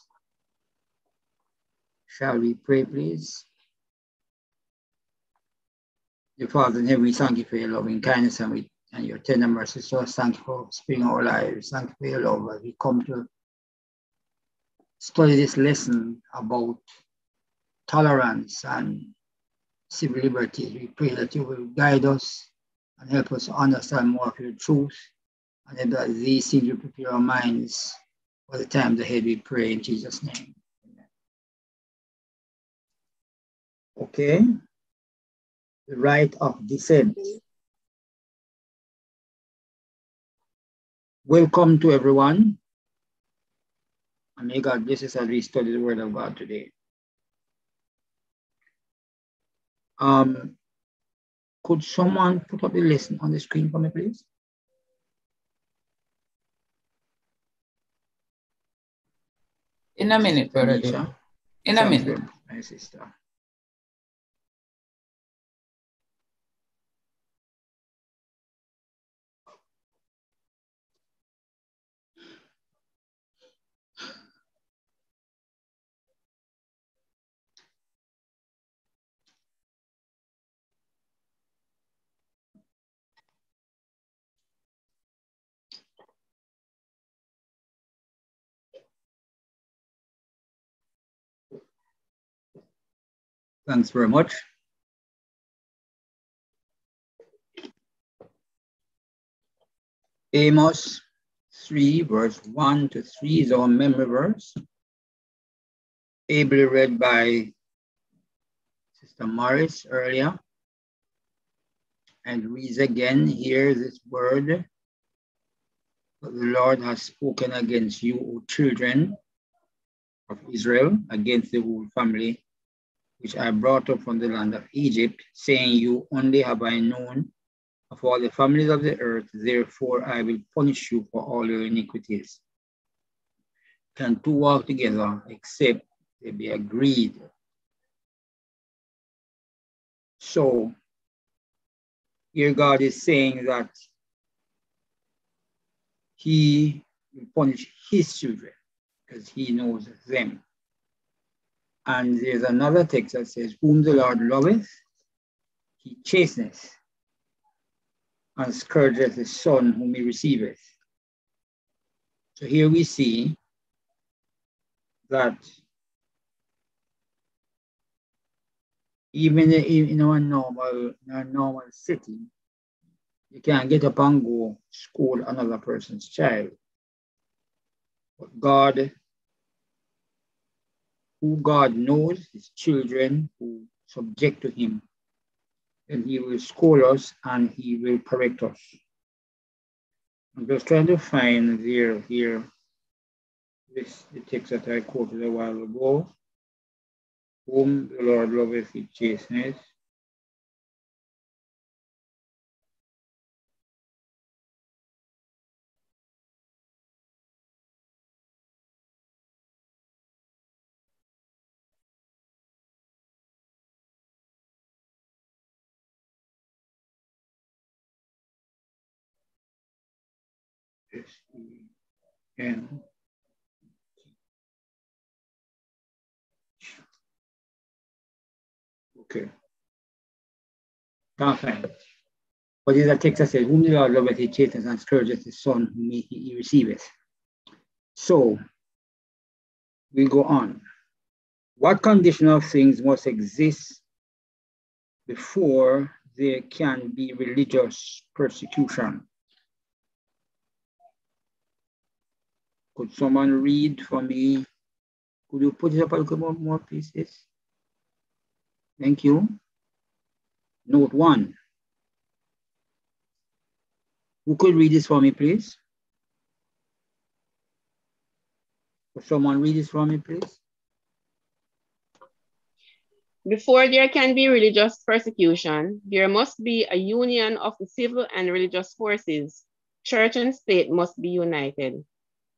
Shall we pray, please? Dear Father in heaven, we thank you for your loving kindness and, we, and your tender mercy. So thank you for sparing our lives. Thank you for your love as we come to study this lesson about tolerance and civil liberties. We pray that you will guide us and help us understand more of your truth and that these things will prepare our minds for the times ahead. We pray in Jesus' name. Okay right of dissent. Welcome to everyone. And may God bless us as we study the word of God today. Um, could someone put up the lesson on the screen for me, please? In a minute, brother. In a minute. My sister. Thanks very much. Amos 3, verse 1 to 3 is our memory verse, ably read by Sister Morris earlier, and reads again here this word. The Lord has spoken against you, O children of Israel, against the whole family which I brought up from the land of Egypt, saying, You only have I known of all the families of the earth, therefore I will punish you for all your iniquities. Can two walk together except they be agreed? So here God is saying that he will punish his children because he knows them. And there's another text that says, Whom the Lord loveth, he chasteneth and scourgeth the son whom he receiveth. So here we see that even in our normal, in our normal city, you can't get up and go school another person's child. But God, who God knows, his children who subject to him, and he will school us and he will correct us. I'm just trying to find there here this the text that I quoted a while ago. Whom the Lord loveth, he chasteneth. S-E-N. Okay. It. But in the text that says, Whom the Lord loveth, he chasteneth and scourgeth his son, whom he, receiveth. So, we go on. What condition of things must exist before there can be religious persecution? Could someone read for me? Could you put it up a little more, please? Thank you. Note one. Who could read this for me, please? Could someone read this for me, please? Before there can be religious persecution, there must be a union of the civil and religious forces. Church and state must be united.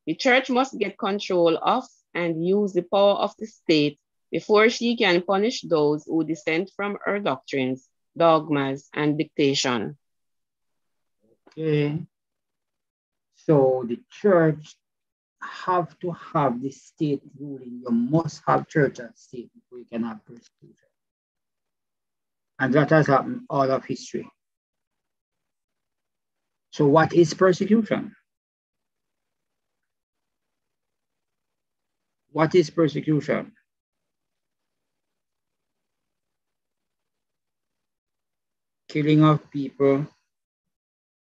The church must get control of and use the power of the state before she can punish those who dissent from her doctrines, dogmas, and dictation. Okay. So the church have to have the state ruling. You must have church and state before you can have persecution. And that has happened all of history. So what is persecution? What is persecution? Killing of people,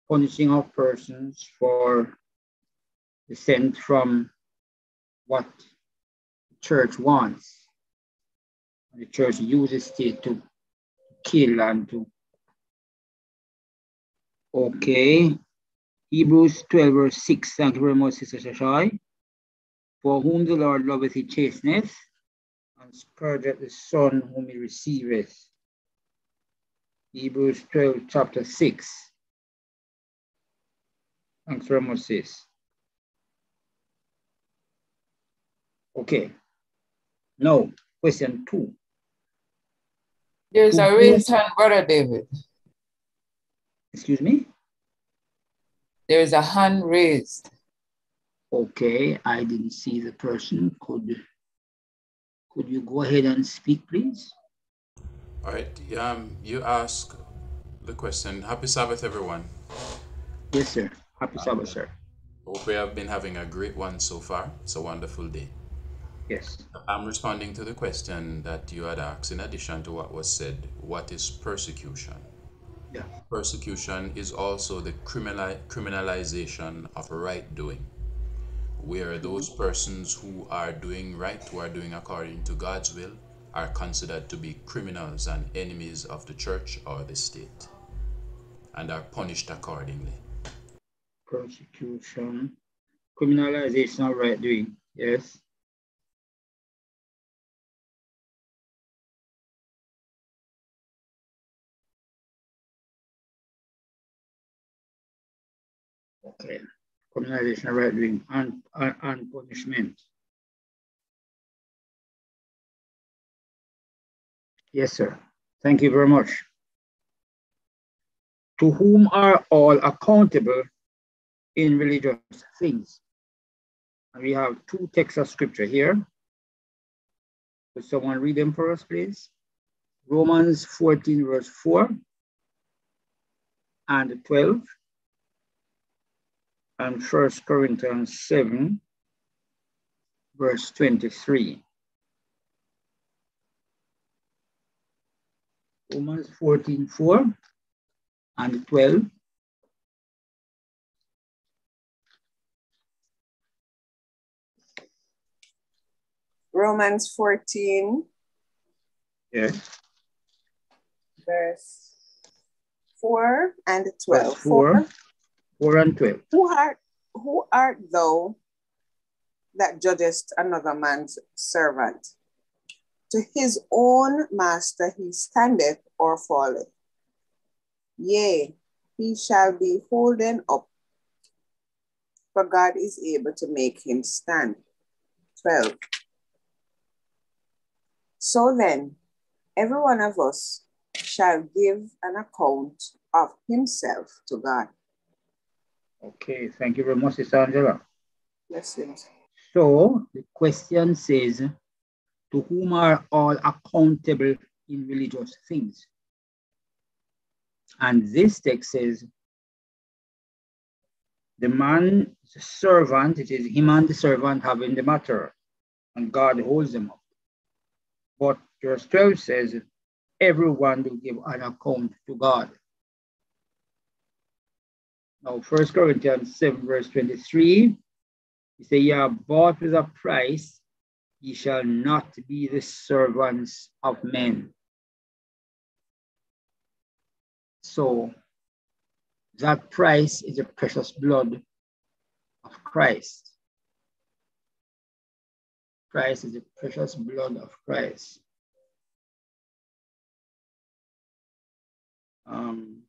punishing of persons for dissent from what the church wants. The church uses it to kill and to. Okay. Hebrews 12, verse 6. Thank you very much, Sister Shashai. For whom the Lord loveth, he chasteneth, and scourgeth the son whom he receiveth. Hebrews 12, chapter 6. Thanks very much, sis. Okay. Now, question two. There's a raised hand, Brother David. Excuse me? There's a hand raised. Okay, I didn't see the person. Could could you go ahead and speak, please? All right. Um, you ask the question. Happy Sabbath, everyone. Yes, sir. Happy Sabbath, sir. Hope we have been having a great one so far. It's a wonderful day. Yes. I'm responding to the question that you had asked in addition to what was said. What is persecution? Yeah. Persecution is also the criminal, criminalization of right doing, where those persons who are doing right, who are doing according to God's will, are considered to be criminals and enemies of the church or the state and are punished accordingly. Persecution, criminalization of right doing, yes. Okay, criminalization of right doing and, and, and punishment. Yes, sir. Thank you very much. To whom are all accountable in religious things? And we have two texts of scripture here. Could someone read them for us, please? Romans 14, verse 4 and 12, and First Corinthians 7, verse 23. Romans 14, 4 and 12. Romans 14, Yes. verse 4 and 12. Verse 4, 4 and 12. Who art, who art thou that judgest another man's servant? To his own master he standeth or falleth. Yea, he shall be holden up, for God is able to make him stand. 12. So then, every one of us shall give an account of himself to God. Okay, thank you very much, Sister Angela. Blessings. So the question says, to whom are all accountable in religious things? And this text says, the man, the servant, it is him and the servant having the matter, and God holds them up. But verse 12 says, everyone will give an account to God. Now, 1 Corinthians 7, verse 23, he says, You are bought with a price, ye shall not be the servants of men. So, that price is the precious blood of Christ. Christ is the precious blood of Christ. Um,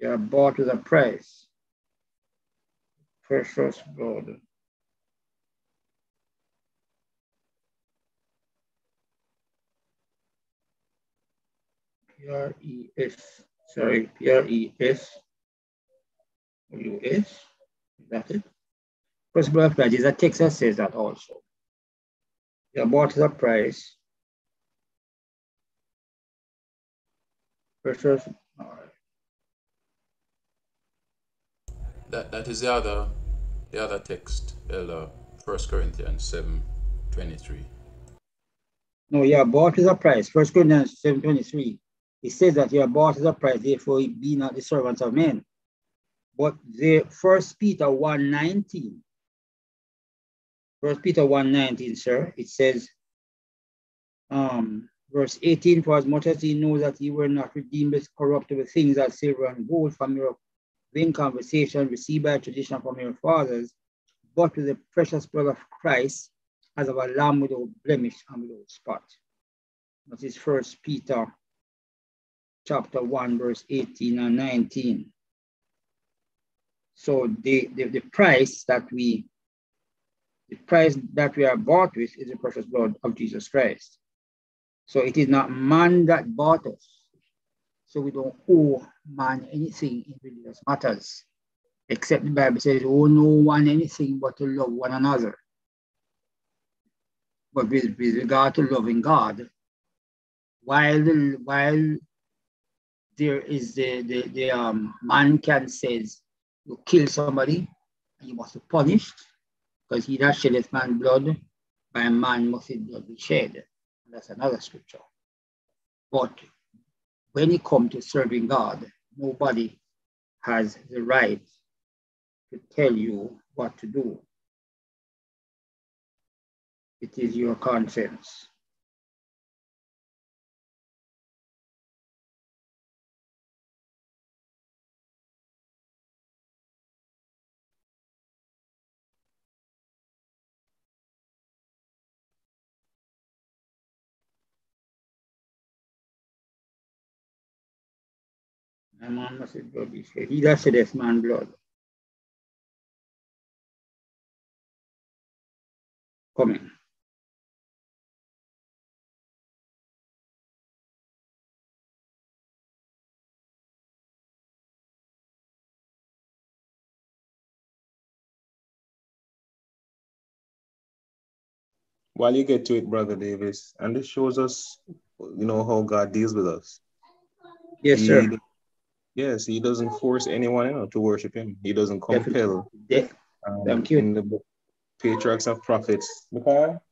you are bought with a price. Precious blood. P-R-E-S, sorry, P-R-E-S, U-S, is that it? Precious blood Christ is a text says that also. You are bought with a price. Precious, all right. That that is the other the other text, Elder, First Corinthians seven twenty three. No, you are bought with a price. First Corinthians 7.23. It says that you are bought with a price, therefore be not the servants of men. But the first Peter 1.19. First Peter 1.19, sir, it says, um, verse 18, for as much as he knows that ye were not redeemed with corruptible things as silver and gold from your vain conversation received by tradition from your fathers, but with the precious blood of Christ, as of a lamb without blemish and without spot. That is First Peter chapter 1, verse 18 and 19. So the, the, the price that we the price that we are bought with is the precious blood of Jesus Christ. So it is not man that bought us. So we don't owe man anything in religious matters, except the Bible says, owe no one anything but to love one another. But with, with regard to loving God, while the, while there is the, the, the um, man can says you kill somebody and you must be punished because he that sheddeth man blood by man must his blood be shed. That's another scripture. But when it comes to serving God, nobody has the right to tell you what to do. It is your conscience. My man must have blood be shed. He that sheddeth man blood. Coming. While you get to it, Brother Davis, and this shows us, you know, how God deals with us. Yes, He- sir. Yes, he doesn't force anyone else to worship him. He doesn't compel. Yeah. Um, Thank you. In the book Patriarchs of Prophets, Mikhail,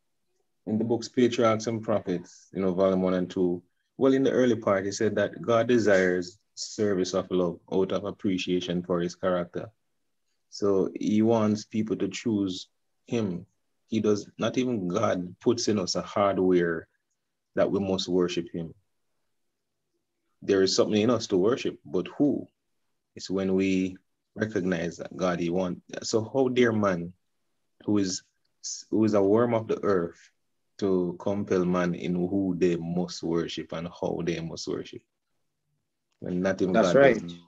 in the books Patriarchs and Prophets, you know, volume one and two. Well, in the early part, he said that God desires service of love out of appreciation for his character. So he wants people to choose him. He does not even God puts in us a hardware that we must worship him. There is something in us to worship, but who? It's when we recognize that God he wants. So how dare man who is who is a worm of the earth to compel man in who they must worship and how they must worship? And not even That's God right. doesn't.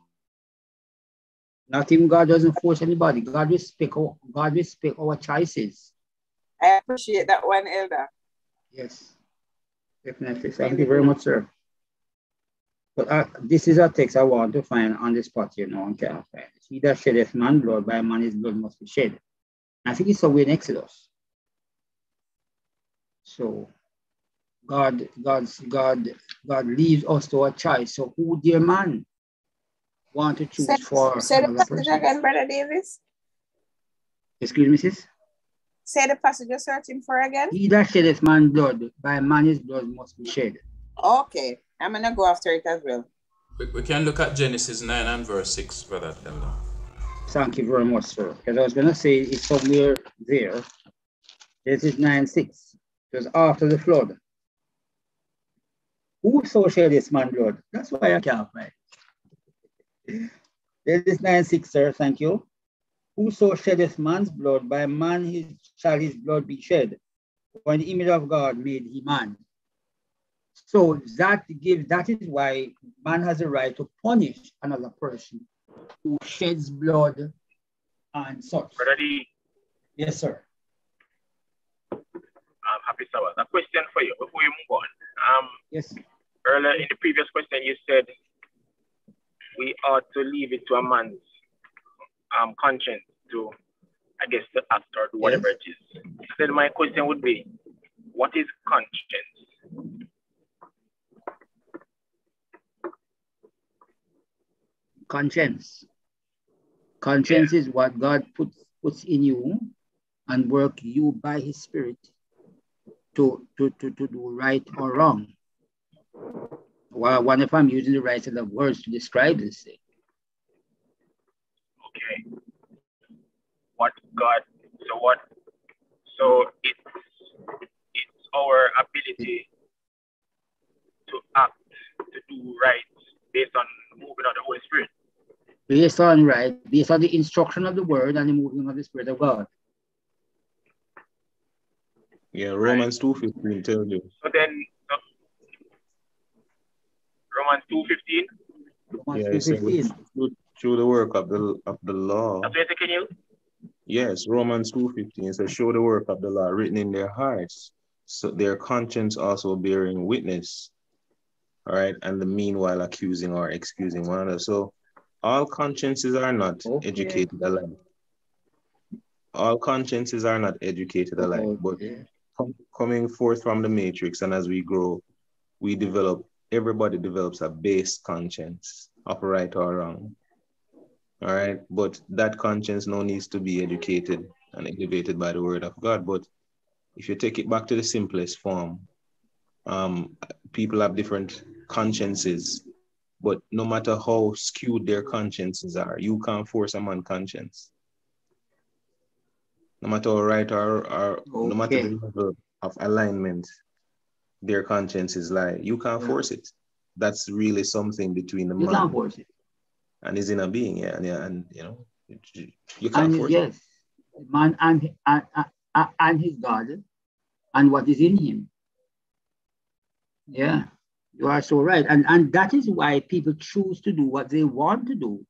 Not even God doesn't force anybody. God respect our, God respect our choices. I appreciate that one, Elder. Yes, definitely. Thank you very much, sir. But uh, this is a text I want to find on the spot, you know, and can't find it. He that sheddeth man blood, by man his blood must be shed. I think it's somewhere in Exodus. So God, God's God, God leaves us to a choice. So who dear man want to choose for say the passage person? again, Brother Davis. Excuse me, sis? Say the passage you're searching for again. He that sheddeth man blood, by man his blood must be shed. Okay, I'm gonna go after it as well. We, we can look at Genesis 9 and verse 6 for that, Elder. Thank you very much, sir. Because I was going to say it's somewhere there. This is 9 6. It was after the flood. Whoso shed this man blood? That's why I can't find. it. This is 9 6, sir. Thank you. Whoso sheddeth man's blood, by man his, shall his blood be shed. For in the image of God made he man. So that gives that is why man has a right to punish another person who sheds blood and such. Brother Yes, sir. um, happy Sabbath. A question for you before you move on. Um, Yes. earlier in the previous question, you said we ought to leave it to a man's um, conscience to, I guess, to act or do whatever it is. So then my question would be, what is conscience? Conscience. Conscience is what God puts puts in you and work you by his spirit to, to, to, to do right or wrong. Well, one if I'm using the right set of words to describe this thing. Okay. What God, so what, so it's, it's our ability to act, to do right based on moving of the Holy Spirit. Based on right, based on the instruction of the word and the moving of the spirit of God. Yeah, Romans 2.15 tells you. So then, so Romans 2.15, Yeah, it says through, through the work of the of the law. that's what you're you? Yes, Romans 2.15 says, show the work of the law written in their hearts, so their conscience also bearing witness. All right, and the meanwhile accusing or excusing one another. So all consciences are not educated alike. All consciences are not educated alike, but com- coming forth from the matrix and as we grow, we develop, everybody develops a base conscience of right or wrong. All right. But that conscience now needs to be educated and elevated by the word of God. But if you take it back to the simplest form, um, people have different consciences But no matter how skewed their consciences are, you can't force a man conscience. No matter how right or, or no matter the level of alignment their consciences lie, you can't Yeah. force it. That's really something between the You man can't force it. and his inner being, yeah, and, yeah, and you know, you- can't And force it. yes, man and, and, and his God and what is in him. Yeah, you are so right. And, and that is why people choose to do what they want to do.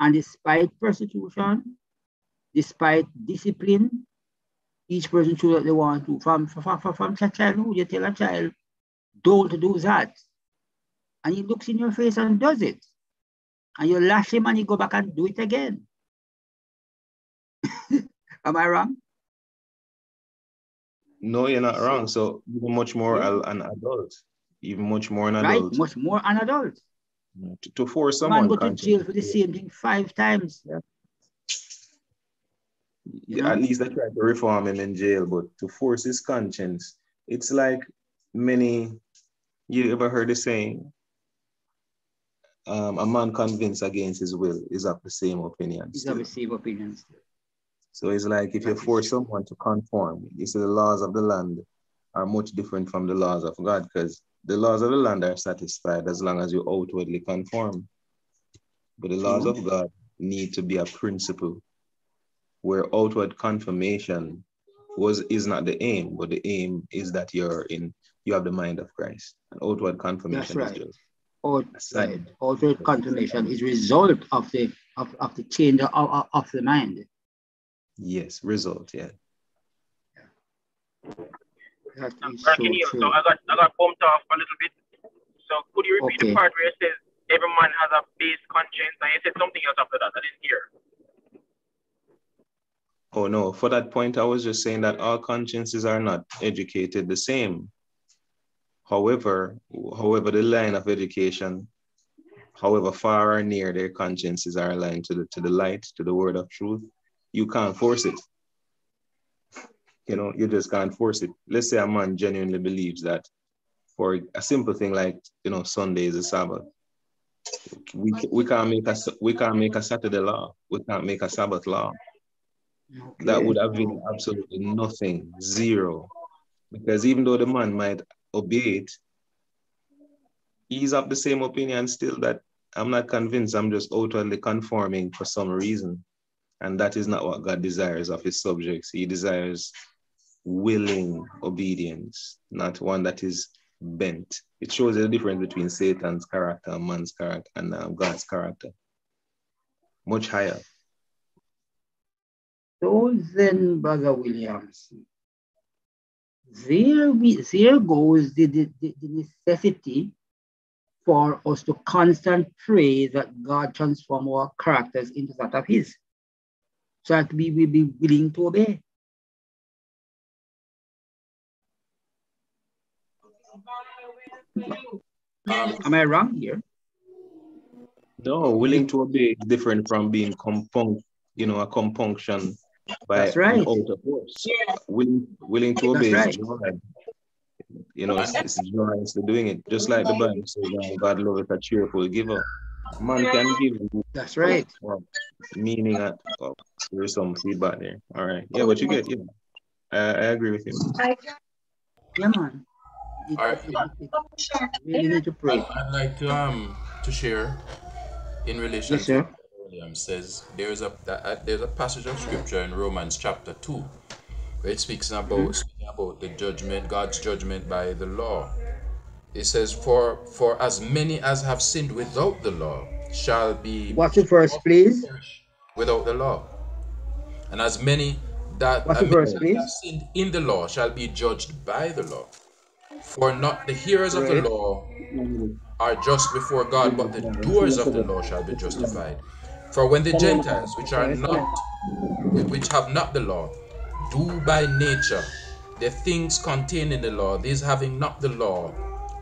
And despite persecution, despite discipline, each person chooses what they want to. From, from, from, from childhood, you tell a child, don't do that. And he looks in your face and does it. And you lash him and he go back and do it again. <laughs> Am I wrong? No, you're not So- wrong. So even much more Yeah. an adult, even much more an Right? adult, Much more an adult. to, to force Man someone go to jail for the same thing five times. Yeah, At least I try to reform him in jail, but to force his conscience, it's like many. You ever heard the saying? Um, a man convinced against his will is of the same opinion. He's of the same opinion. So it's like if you force someone to conform, you see the laws of the land are much different from the laws of God because the laws of the land are satisfied as long as you outwardly conform. But the laws of God need to be a principle where outward confirmation was is not the aim, but the aim is that you're in you have the mind of Christ. And outward confirmation That's right. is just Outside, outside confirmation is result of the of, of the change of, of, of the mind. yes, result, yeah. That is so true. so I got I got bumped off a little bit. So could you repeat Okay. the part where it says every man has a base conscience and you said something else after that? I didn't hear. Oh no, for that point, I was just saying that all consciences are not educated the same. However, however, the line of education, however far or near their consciences are aligned to the to the light, to the word of truth, you can't force it. You know, you just can't force it. Let's say a man genuinely believes that for a simple thing like you know Sunday is a Sabbath. We, we can't make a we can't make a Saturday law. We can't make a Sabbath law that would have been absolutely nothing, zero. Because even though the man might obey it, he's of the same opinion still that I'm not convinced, I'm just outwardly conforming for some reason. And that is not what God desires of his subjects. He desires willing obedience, not one that is bent. It shows the difference between Satan's character man's character and um, God's character. Much higher. So then, Brother Williams, there, we, there goes the, the, the the necessity for us to constant pray that God transform our characters into that of His, so that we will be willing to obey. Am I wrong here? No, willing to obey is different from being compunct, you know, a compunction by That's right. an outer force. Willing, willing to obey That's obey right. is joy. You know, it's, it's joy to doing it. Just like the Bible says, uh, God loveth a cheerful giver. Man can give. That's right. Well, meaning that oh, there's some feedback there. All right. Yeah, what you get, yeah. I, I agree with you. Yeah, man. It, All right. it, it, it, really need to pray. I'd, I'd like to um to share in relation Yes, to what William says. There's a, a there's a passage of scripture in Romans chapter two where it speaks about Mm-hmm. speaking about the judgment, God's judgment by the law. It says, "For for as many as have sinned without the law shall be What's the first please? without the law, and as many that What's the as many verse, as please? have sinned in the law shall be judged by the law. For not the hearers of the law are just before God, but the doers of the law shall be justified. For when the Gentiles, which are not, which have not the law, do by nature the things contained in the law, these having not the law,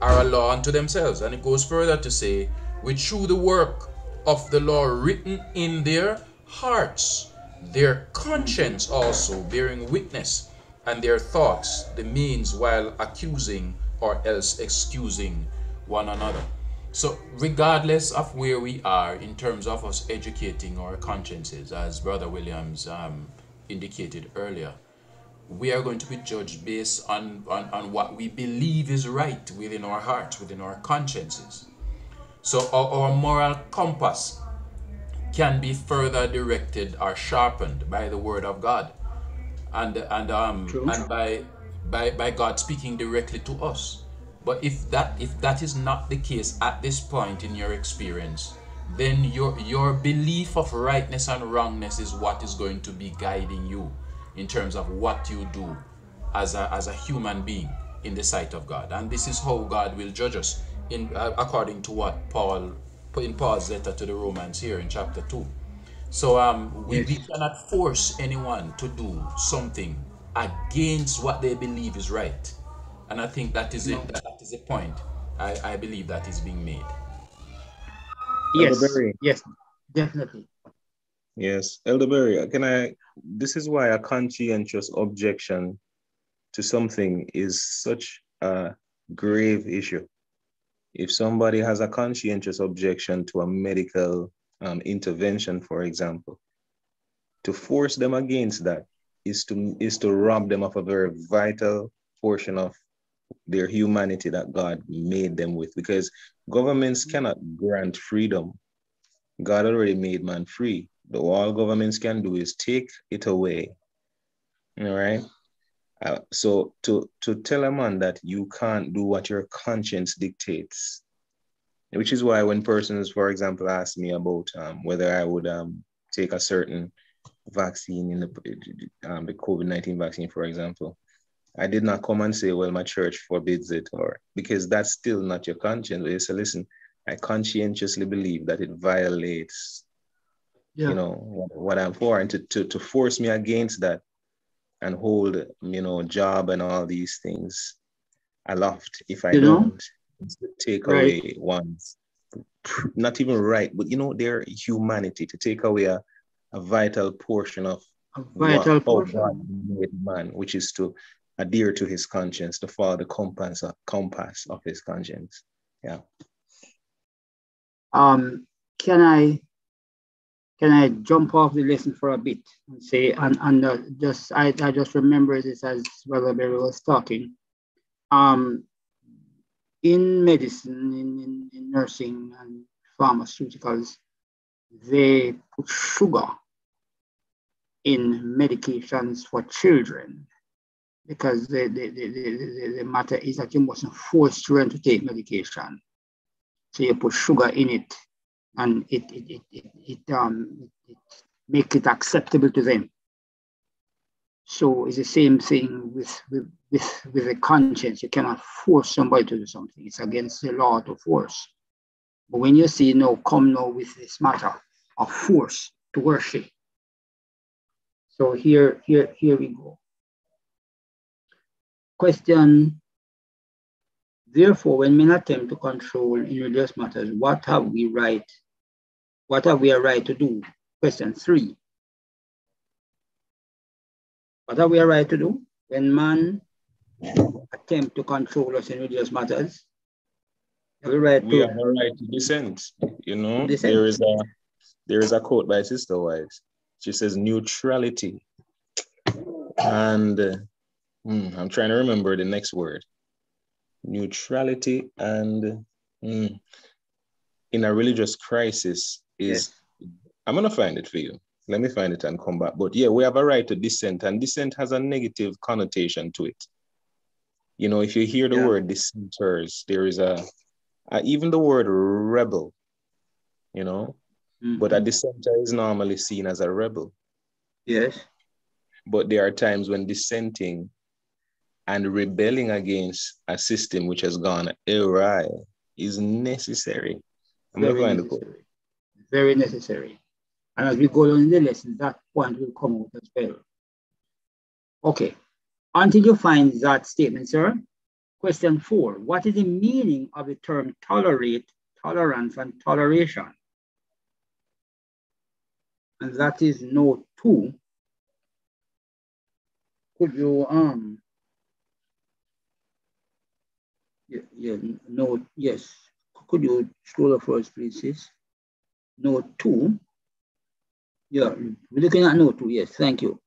are a law unto themselves. And it goes further to say, which through the work of the law written in their hearts, their conscience also bearing witness, and their thoughts the means while accusing or else excusing one another. So, regardless of where we are in terms of us educating our consciences, as Brother Williams um, indicated earlier, we are going to be judged based on, on, on what we believe is right within our hearts, within our consciences. So, our, our moral compass can be further directed or sharpened by the Word of God and, and, um, and by, by, by God speaking directly to us. But if that if that is not the case at this point in your experience, then your your belief of rightness and wrongness is what is going to be guiding you in terms of what you do as a as a human being in the sight of God. And this is how God will judge us in uh, according to what Paul put in Paul's letter to the Romans here in chapter 2. So um we, we cannot force anyone to do something against what they believe is right. And I think that is it. That is the point. I, I believe that is being made. Yes, Elder Berry. yes, definitely. Yes, Elder Berry, can I? This is why a conscientious objection to something is such a grave issue. If somebody has a conscientious objection to a medical um, intervention, for example, to force them against that is to is to rob them of a very vital portion of their humanity that God made them with because governments cannot grant freedom. God already made man free. The all governments can do is take it away. All right. Uh, so to to tell a man that you can't do what your conscience dictates, which is why when persons, for example, ask me about um, whether I would um, take a certain vaccine in the um, the COVID nineteen vaccine, for example, I did not come and say, well, my church forbids it, or because that's still not your conscience. You say, listen, I conscientiously believe that it violates, Yeah. you know, what, what I'm for, and to, to to force me against that and hold, you know, job and all these things aloft if I You don't it's to take Right. away one's not even right, but you know, their humanity to take away a, a vital portion of vital what, portion. God made man, which is to adhere to his conscience, to follow the compass, compass of his conscience. Yeah. Um, can I can I jump off the lesson for a bit and say and and uh, just I, I just remember this as Brother Berry was talking. Um, in medicine, in, in, in nursing and pharmaceuticals, they put sugar in medications for children because the, the, the, the, the- matter is that you mustn't force children to take medication. So you put sugar in it and it, it, it, it, it, um, it, it make it acceptable to them. So it's the same thing with, with, with, with the conscience. You cannot force somebody to do something. It's against the law to force. But when you see no, come now with this matter of force to worship. So here, here, here we go. Question. Therefore, when men attempt to control in religious matters, what have we right? What have we a right to do? Question three. What have we a right to do when man attempt to control us in religious matters? Have we right We to have a right to dissent. You know, Dissent. there is a there is a quote by Sister Wise. She says neutrality. And uh, hmm, I'm trying to remember the next word. Neutrality and hmm, in a religious crisis is I'm gonna find it for you. Let me find it and come back. But yeah, we have a right to dissent, and dissent has a negative connotation to it. You know, if you hear the Yeah. word dissenters, there is a, a even the word rebel, you know, mm-hmm. but a dissenter is normally seen as a rebel. Yes. But there are times when dissenting and rebelling against a system which has gone awry is necessary. I'm Very find the quote. necessary. Very necessary. And as we go on in the lesson, that point will come out as well. Okay. Until you find that statement, sir. Question four. What is the meaning of the term tolerate, tolerance, and toleration? And that is note two. Could you um yeah, yeah note yes. could you scroll up first, please, sis? Note two. Yeah, we're looking at note two. Yes, thank you.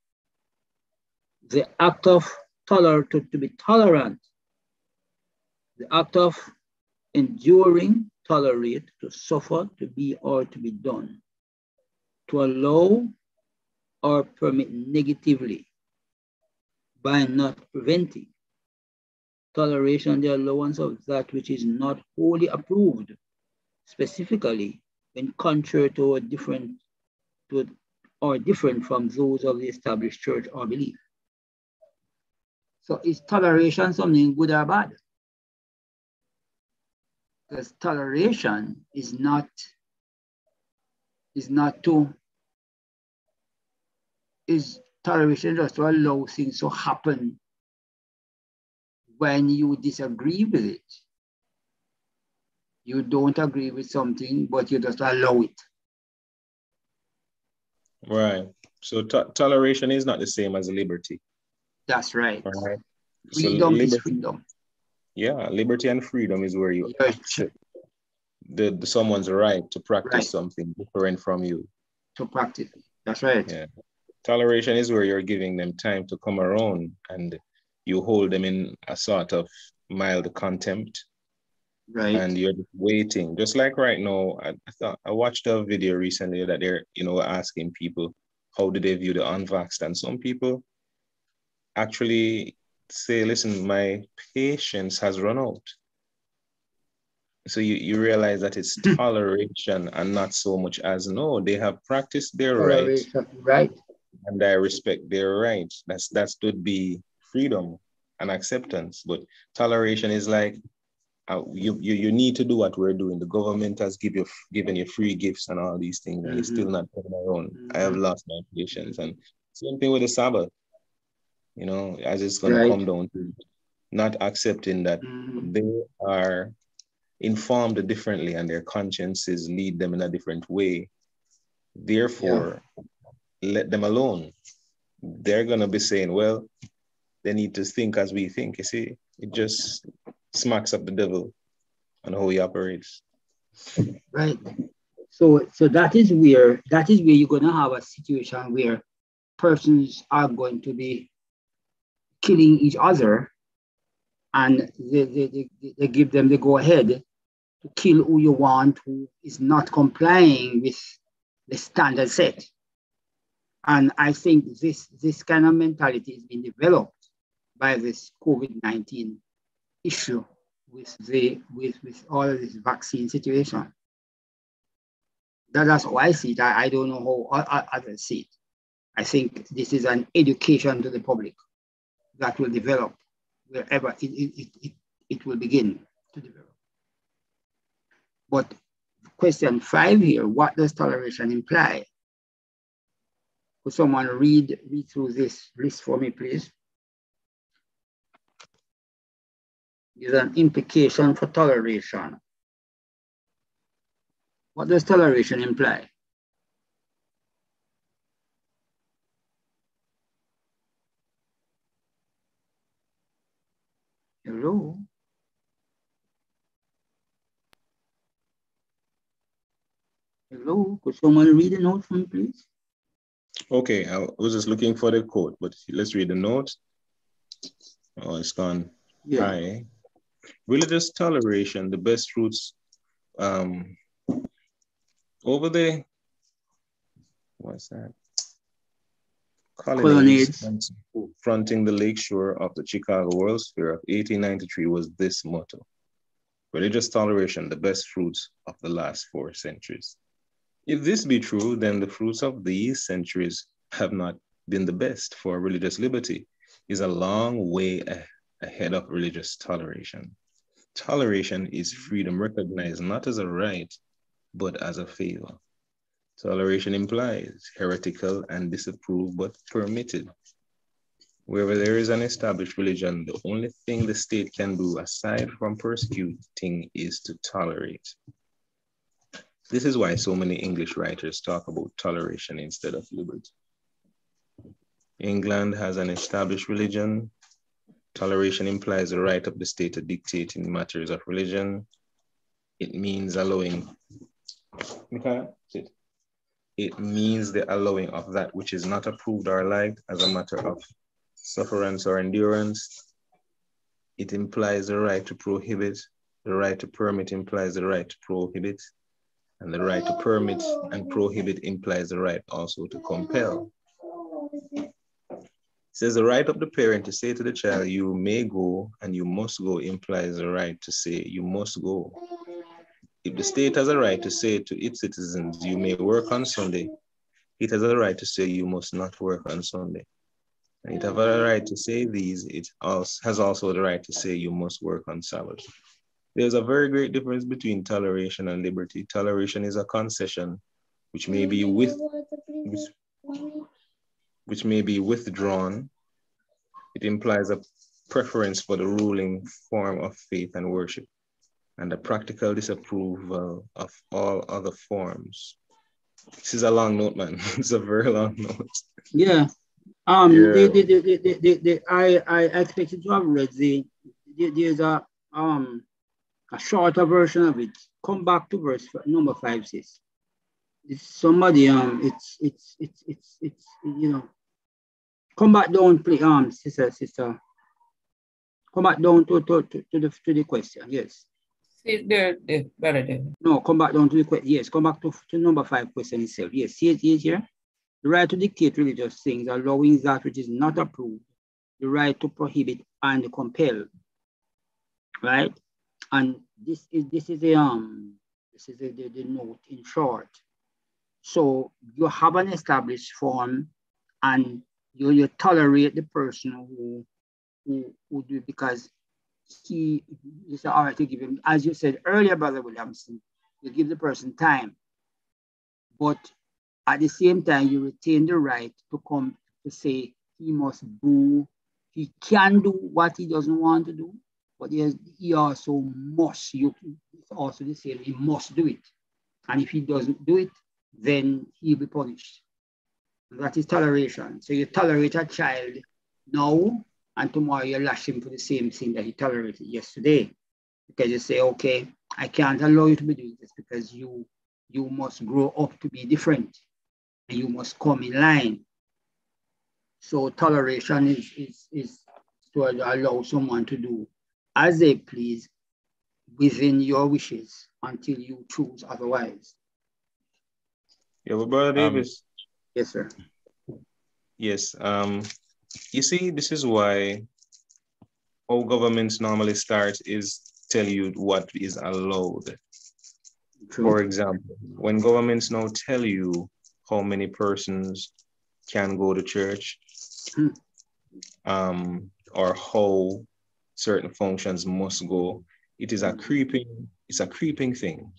The act of tolerant to, to be tolerant, the act of enduring, tolerate, to suffer, to be or to be done, to allow or permit negatively by not preventing, toleration, the allowance of that which is not wholly approved, specifically when contrary to a different to or different from those of the established church or belief. So is toleration something good or bad? Because toleration is not is not to is toleration just to allow things to happen when you disagree with it. You don't agree with something, but you just allow it. Right. So to- toleration is not the same as liberty. That's right. Right. Freedom so is freedom. Yeah, liberty and freedom is where you the, the someone's right to practice Right. something different from you. To practice. That's right. Yeah. Toleration is where you're giving them time to come around and you hold them in a sort of mild contempt. Right. And you're just waiting. Just like right now, I, I thought I watched a video recently that they're, you know, asking people how do they view the unvaxxed. And some people actually say, listen, my patience has run out. So you, you realize that it's hmm. toleration and not so much as no, they have practiced their right right. and I respect their right. That's that would be freedom and acceptance. But toleration is like uh, you, you you need to do what we're doing. The government has give you given you free gifts and all these things, and you're still Mhm. not coming around. I have lost my patience, and same thing with the Sabbath. You know, as it's going Right. to come down to not accepting that they are informed differently and their consciences lead them in a different way. Therefore, let them alone. They're going to be saying, well, they need to think as we think. You see, it just smacks up the devil and how he operates. Right. So so that is where that is where you're gonna have a situation where persons are going to be killing each other and they, they, they, they give them the go ahead to kill who you want who is not complying with the standard set. And I think this this kind of mentality is being developed by this COVID-19 issue with the with, with all this vaccine situation. That, that's how I see it. I, I don't know how others see it. I think this is an education to the public that will develop wherever it, it, it, it, it will begin to develop. But question five here, what does toleration imply? Could someone read, read through this list for me, please? Is an implication for toleration. What does toleration imply? Hello? Hello? Could someone read the note for me, please? Okay, I was just looking for the quote, but let's read the note. Oh, it's gone. Yeah. Hi. Religious toleration, the best fruits um, over the, what's that? Colonnades. Colonnades fronting the lakeshore of the Chicago World's Fair of 1893 was this motto Religious toleration, the best fruits of the last four centuries. If this be true, then the fruits of these centuries have not been the best, for religious liberty is a long way ahead of religious toleration. Toleration is freedom recognized not as a right, but as a favor. Toleration implies heretical and disapproved, but permitted. Wherever there is an established religion, the only thing the state can do aside from persecuting is to tolerate. This is why so many English writers talk about toleration instead of liberty. England has an established religion. Toleration implies the right of the state to dictate in matters of religion. it means allowing. It means the allowing of that which is not approved or liked as a matter of sufferance or endurance. It implies the right to prohibit. The right to permit implies the right to prohibit. And the right to permit and prohibit implies the right also to compel. Says the right of the parent to say to the child, you may go and you must go implies the right to say you must go. If the state has a right to say to its citizens, you may work on Sunday, it has a right to say you must not work on Sunday. And it has a right to say these, it also has also the right to say you must work on Sabbath. There's a very great difference between toleration and liberty. Toleration is a concession which may be with which may be withdrawn. It implies a preference for the ruling form of faith and worship and a practical disapproval of all other forms. This is a long note, man. <laughs> it's a very long note. Yeah. Um, yeah. The, the, the, the, I, I expected to have read the, the, there's a, um, a shorter version of it. Come back to verse number five says, it's somebody, um, it's, it's, it's, it's, it's, you know, come back down, please, um, sister, sister. Come back down to, to, to, to the, to the question, yes. See, there, there, better there. No, come back down to the question, yes, come back to, to number five question itself. Yes, see it here? The right to dictate religious things, allowing that which is not approved, the right to prohibit and compel, right? And this is this is a um this is a, the, the note in short. So you have an established form and you, you tolerate the person who who, who do because he you say, all right, to give him, as you said earlier, Brother Williamson, you give the person time. But at the same time, you retain the right to come to say he must boo, he can do what he doesn't want to do, but he also must, you it's also the same, he must do it. And if he doesn't do it, then he'll be punished. And that is toleration. So you tolerate a child now, and tomorrow you lash him for the same thing that he tolerated yesterday. Because you say, okay, I can't allow you to be doing this because you you must grow up to be different and you must come in line. So toleration is, is, is to allow someone to do as they please within your wishes until you choose otherwise. Yeah, well, Brother um, Davis. Yes, sir. Yes. Um, you see, this is why all governments normally start is tell you what is allowed. True. For example, when governments now tell you how many persons can go to church, hmm. um, or how certain functions must go. It is a creeping, it's a creeping thing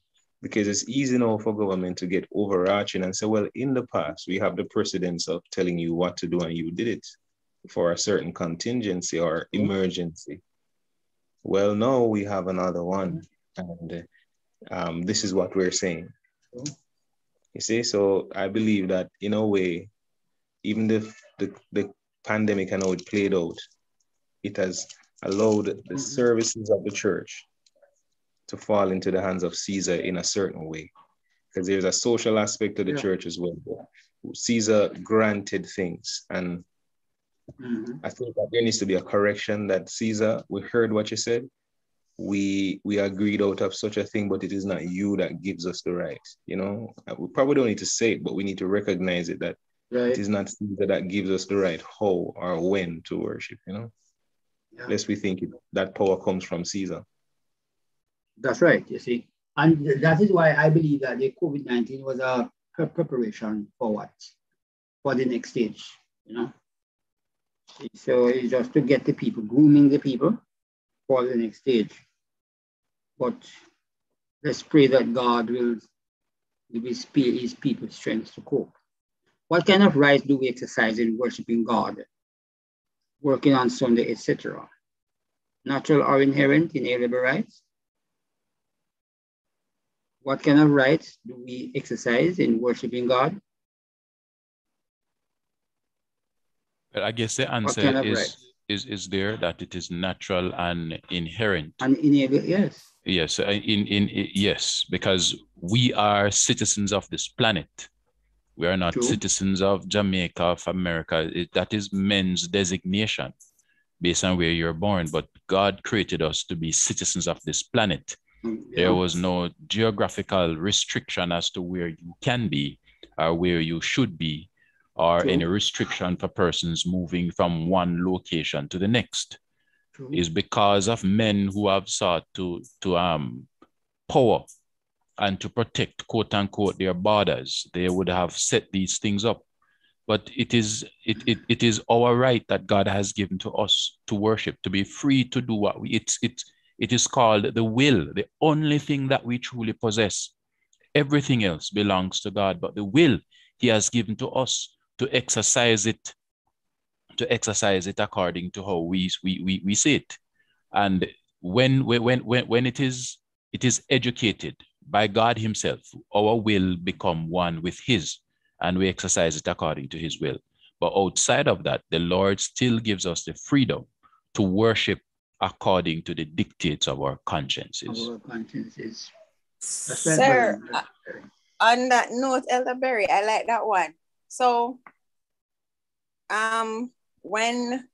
because it's easy now for government to get overarching and say, well, in the past, we have the precedence of telling you what to do and you did it for a certain contingency or emergency. Well, now we have another one. And um, this is what we're saying. You see, so I believe that in a way, even the, the, the pandemic and how it played out, it has allowed the mm-hmm. services of the church to fall into the hands of Caesar in a certain way. Because there's a social aspect of the yeah. church as well. Caesar granted things. And mm-hmm. I think that there needs to be a correction that Caesar, we heard what you said. We we agreed out of such a thing, but it is not you that gives us the right. You know, we probably don't need to say it, but we need to recognize it that right. it is not Caesar that gives us the right how or when to worship, you know yeah. lest we think it, that power comes from Caesar. That's right, you see. And that is why I believe that the COVID 19 was a preparation for what? For the next stage, you know? So it's just to get the people, grooming the people for the next stage. But let's pray that God will give his, his people strength to cope. What kind of rights do we exercise in worshiping God working on Sunday, etc. Natural or inherent inalienable rights? What kind of rights do we exercise in worshiping God? But I guess the answer kind of is, is is there that it is natural and inherent. And inalienable, yes. Yes, uh, in, in, in yes, because we are citizens of this planet. We are not True. citizens of Jamaica, of America. It, that is men's designation based on where you're born. But God created us to be citizens of this planet. There was no geographical restriction as to where you can be or where you should be, or True. any restriction for persons moving from one location to the next. True. Is because of men who have sought to to um power and to protect quote unquote their borders. They would have set these things up. But it is it, it, it is our right that God has given to us to worship, to be free to do what we it's it's it is called the will, the only thing that we truly possess. Everything else belongs to God, but the will He has given to us to exercise it, to exercise it according to how we we we, we see it. And when when when when it is it is educated by God Himself, our will become one with His, and we exercise it according to His will. But outside of that, the Lord still gives us the freedom to worship according to the dictates of our consciences. Our consciences. Sir, uh, on that note, Elder Berry, I like that one. So, um, when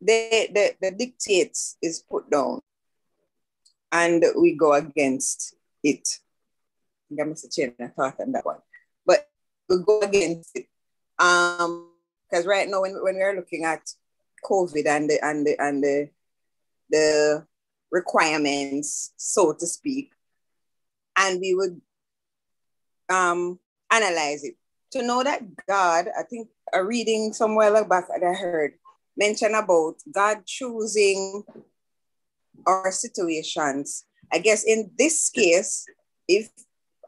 the, the, the dictates is put down and we go against it, I think I must have changed my thought on that one, but we go against it. Um, because right now when, when we're looking at COVID and the and the and the the requirements, so to speak, and we would um, analyze it. To know that God, I think a reading somewhere back that I heard mention about God choosing our situations. I guess in this case, if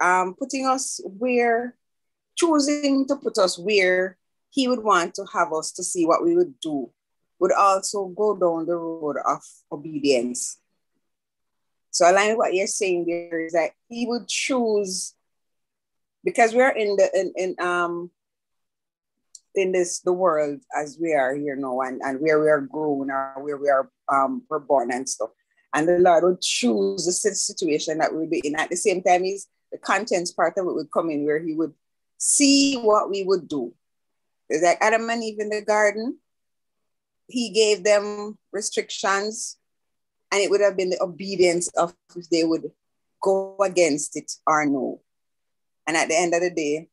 um, putting us where, choosing to put us where He would want to have us to see what we would do, would also go down the road of obedience. So align with what you're saying there is that he would choose because we're in the in, in um in this the world as we are here now and, and where we are grown or where we are um we're born and stuff. And the Lord would choose the situation that we'll be in. At the same time, is the contents part of it would come in where he would see what we would do. It's like Adam and Eve in the garden. He gave them restrictions and it would have been the obedience of if they would go against it or no. And at the end of the day,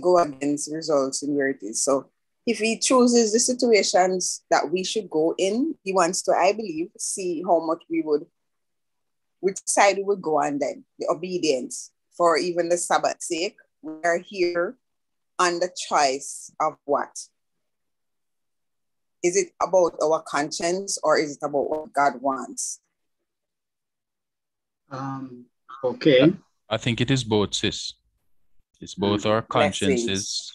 go against results in where it is. So if he chooses the situations that we should go in, he wants to, I believe, see how much we would, which side we would go on then, the obedience for even the Sabbath sake. We are here on the choice of what? Is it about our conscience or is it about what God wants? Um, okay. I think it is both, sis. It's both our consciences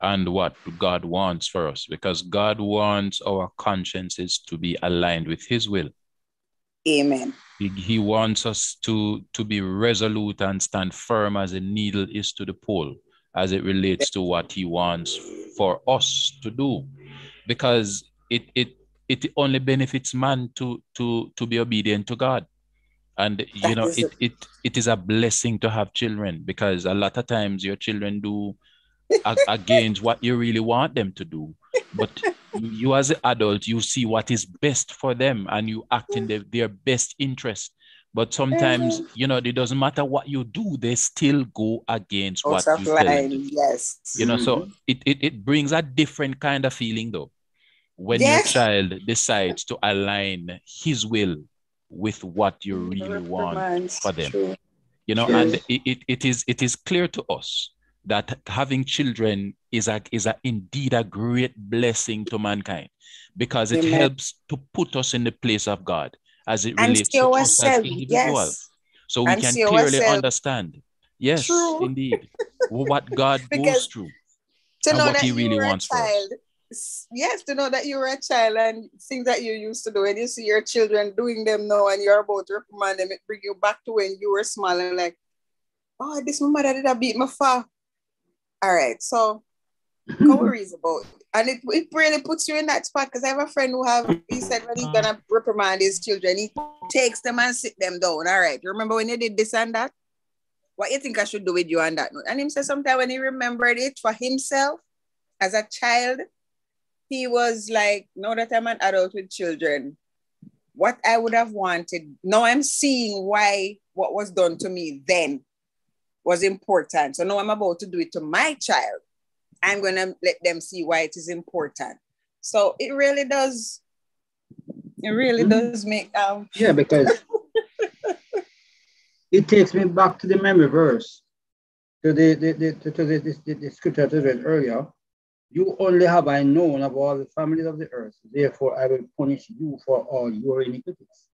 and what God wants for us, because God wants our consciences to be aligned with His will. Amen. He, he wants us to, to be resolute and stand firm as a needle is to the pole as it relates to what He wants for us to do, because it it it only benefits man to to to be obedient to God. And you That know it, it. it it is a blessing to have children because a lot of times your children do a- <laughs> against what you really want them to do. But you as an adult you see what is best for them and you act in their, their best interest. But sometimes you know it doesn't matter what you do they still go against what you line, yes. you know so it, it it brings a different kind of feeling though when Yes. your child decides to align his will with what you really want for them true. you know True. and it, it, is it is clear to us that having children is a is a indeed a great blessing to mankind because it Amen. helps to put us in the place of god as it And relates to us as yes. so we And can clearly ourselves. understand yes True. indeed <laughs> what god goes through to and know what he really wants for us child, yes, to know that you were a child and things that you used to do, and you see your children doing them now, and you're about to reprimand them, it bring you back to when you were small and like, oh, this my mother did I beat my father. All right, so <laughs> no worries about. it. And it, it really puts you in that spot because I have a friend who have he said when he's mm. gonna reprimand his children, he takes them and sit them down. All right. You remember when you did this and that? What you think I should do with you on that note? And him said sometimes when he remembered it for himself as a child, he was like, now that I'm an adult with children, what I would have wanted, now I'm seeing why what was done to me then was important. So now I'm about to do it to my child. I'm going to let them see why it is important. So it really does, it really mm-hmm. does make. Um... Yeah, because <laughs> it takes me back to the memory verse, to the, the, the, to the, the, the, the scripture I read earlier. You only have I known of all the families of the earth, therefore I will punish you for all your iniquities.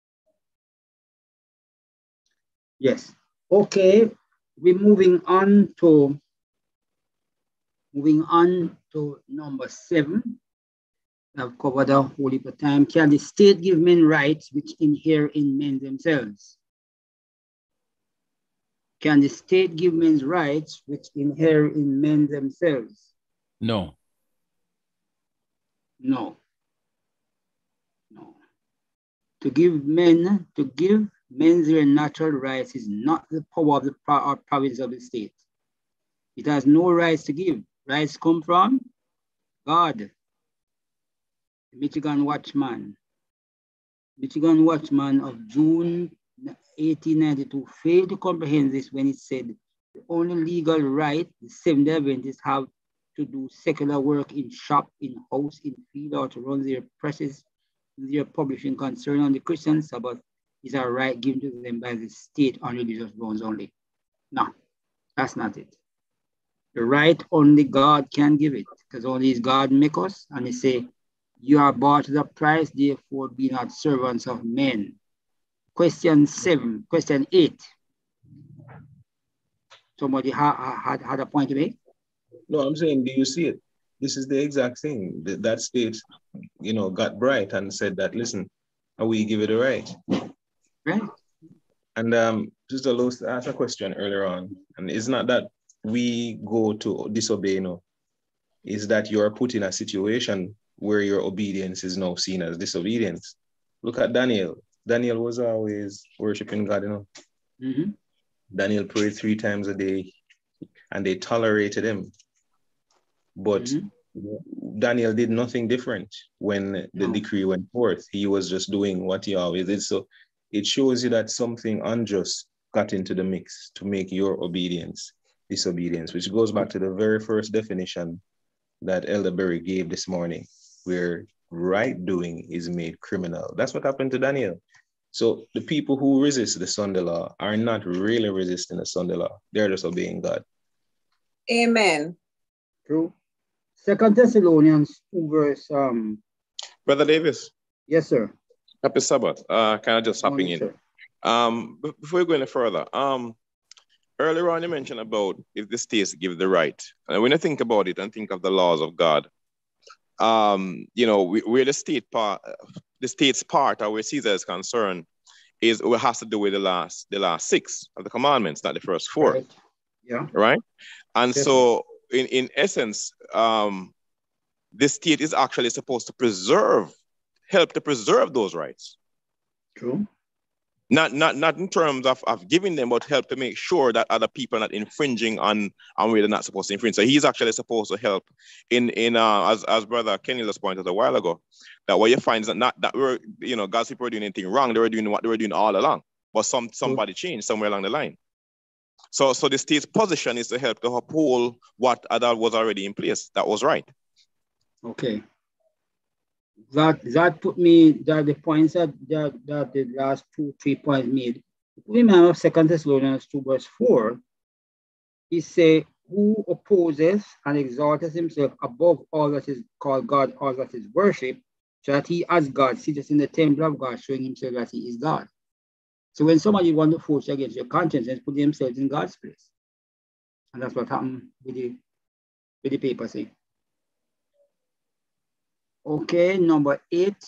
Yes. Okay, we're moving on to moving on to number seven. I've covered a whole heap of time. Can the state give men rights which inhere in men themselves? Can the state give men rights which inhere in men themselves? No. No. No. To give men, to give men their natural rights is not the power of the or province of the state. It has no rights to give. Rights come from God. The Michigan Watchman. Michigan Watchman of June 1892 failed to comprehend this when it said the only legal right the Seventh-day Adventists have to do secular work in shop, in house, in field, or to run their presses, their publishing concern on the Christian Sabbath is a right given to them by the state on religious grounds only. No, that's not it. The right only God can give it, because only is God make us, and he say, you are bought at a price, therefore be not servants of men. Question seven, question eight. Somebody ha had, had a point to make? No, I'm saying, do you see it? This is the exact thing. That, that state, you know, got bright and said that, listen, we give it a right. Right. And um, just a asked a question earlier on, and it's not that we go to disobey, no. Is that you're put in a situation where your obedience is now seen as disobedience. Look at Daniel. Daniel was always worshiping God, you know. Mm-hmm. Daniel prayed three times a day, and they tolerated him. But mm-hmm. Daniel did nothing different when the no. decree went forth. He was just doing what he always did. So it shows you that something unjust got into the mix to make your obedience disobedience, which goes back to the very first definition that Elder Berry gave this morning, where right doing is made criminal. That's what happened to Daniel. So the people who resist the Sunday law are not really resisting the Sunday law. They're just obeying God. Amen. True. Second Thessalonians 2 verse um Brother Davis. Yes, sir. Happy Sabbath. Uh kind of just hopping in. Sir. Um before we go any further, um earlier on you mentioned about if the states give the right. And when I think about it and think of the laws of God, um, you know, we, where the state part, the state's part, or where Caesar is concerned, is what has to do with the last, the last six of the commandments, not the first four. Right. Yeah. Right. And yes. so, in in essence, um, the state is actually supposed to preserve, help to preserve those rights. True not not not in terms of, of giving them, but help to make sure that other people are not infringing on on where they're not supposed to infringe. So he's actually supposed to help in in uh, as as brother Kenny just pointed a while ago, that what you find is that not that we're you know God's people were doing anything wrong, they were doing what they were doing all along, but some somebody changed somewhere along the line. So so the state's position is to help to uphold what that was already in place. That was right. Okay that that put me that the points that that, that the last two three points made. Remember Second Thessalonians two verse four. He say, "Who opposes and exalteth himself above all that is called God, all that is worship, so that he as God sits in the temple of God, showing himself that he is God." So when somebody want to force against your conscience, and put themselves in God's place, and that's what happened with the with the paper say. Okay, number eight.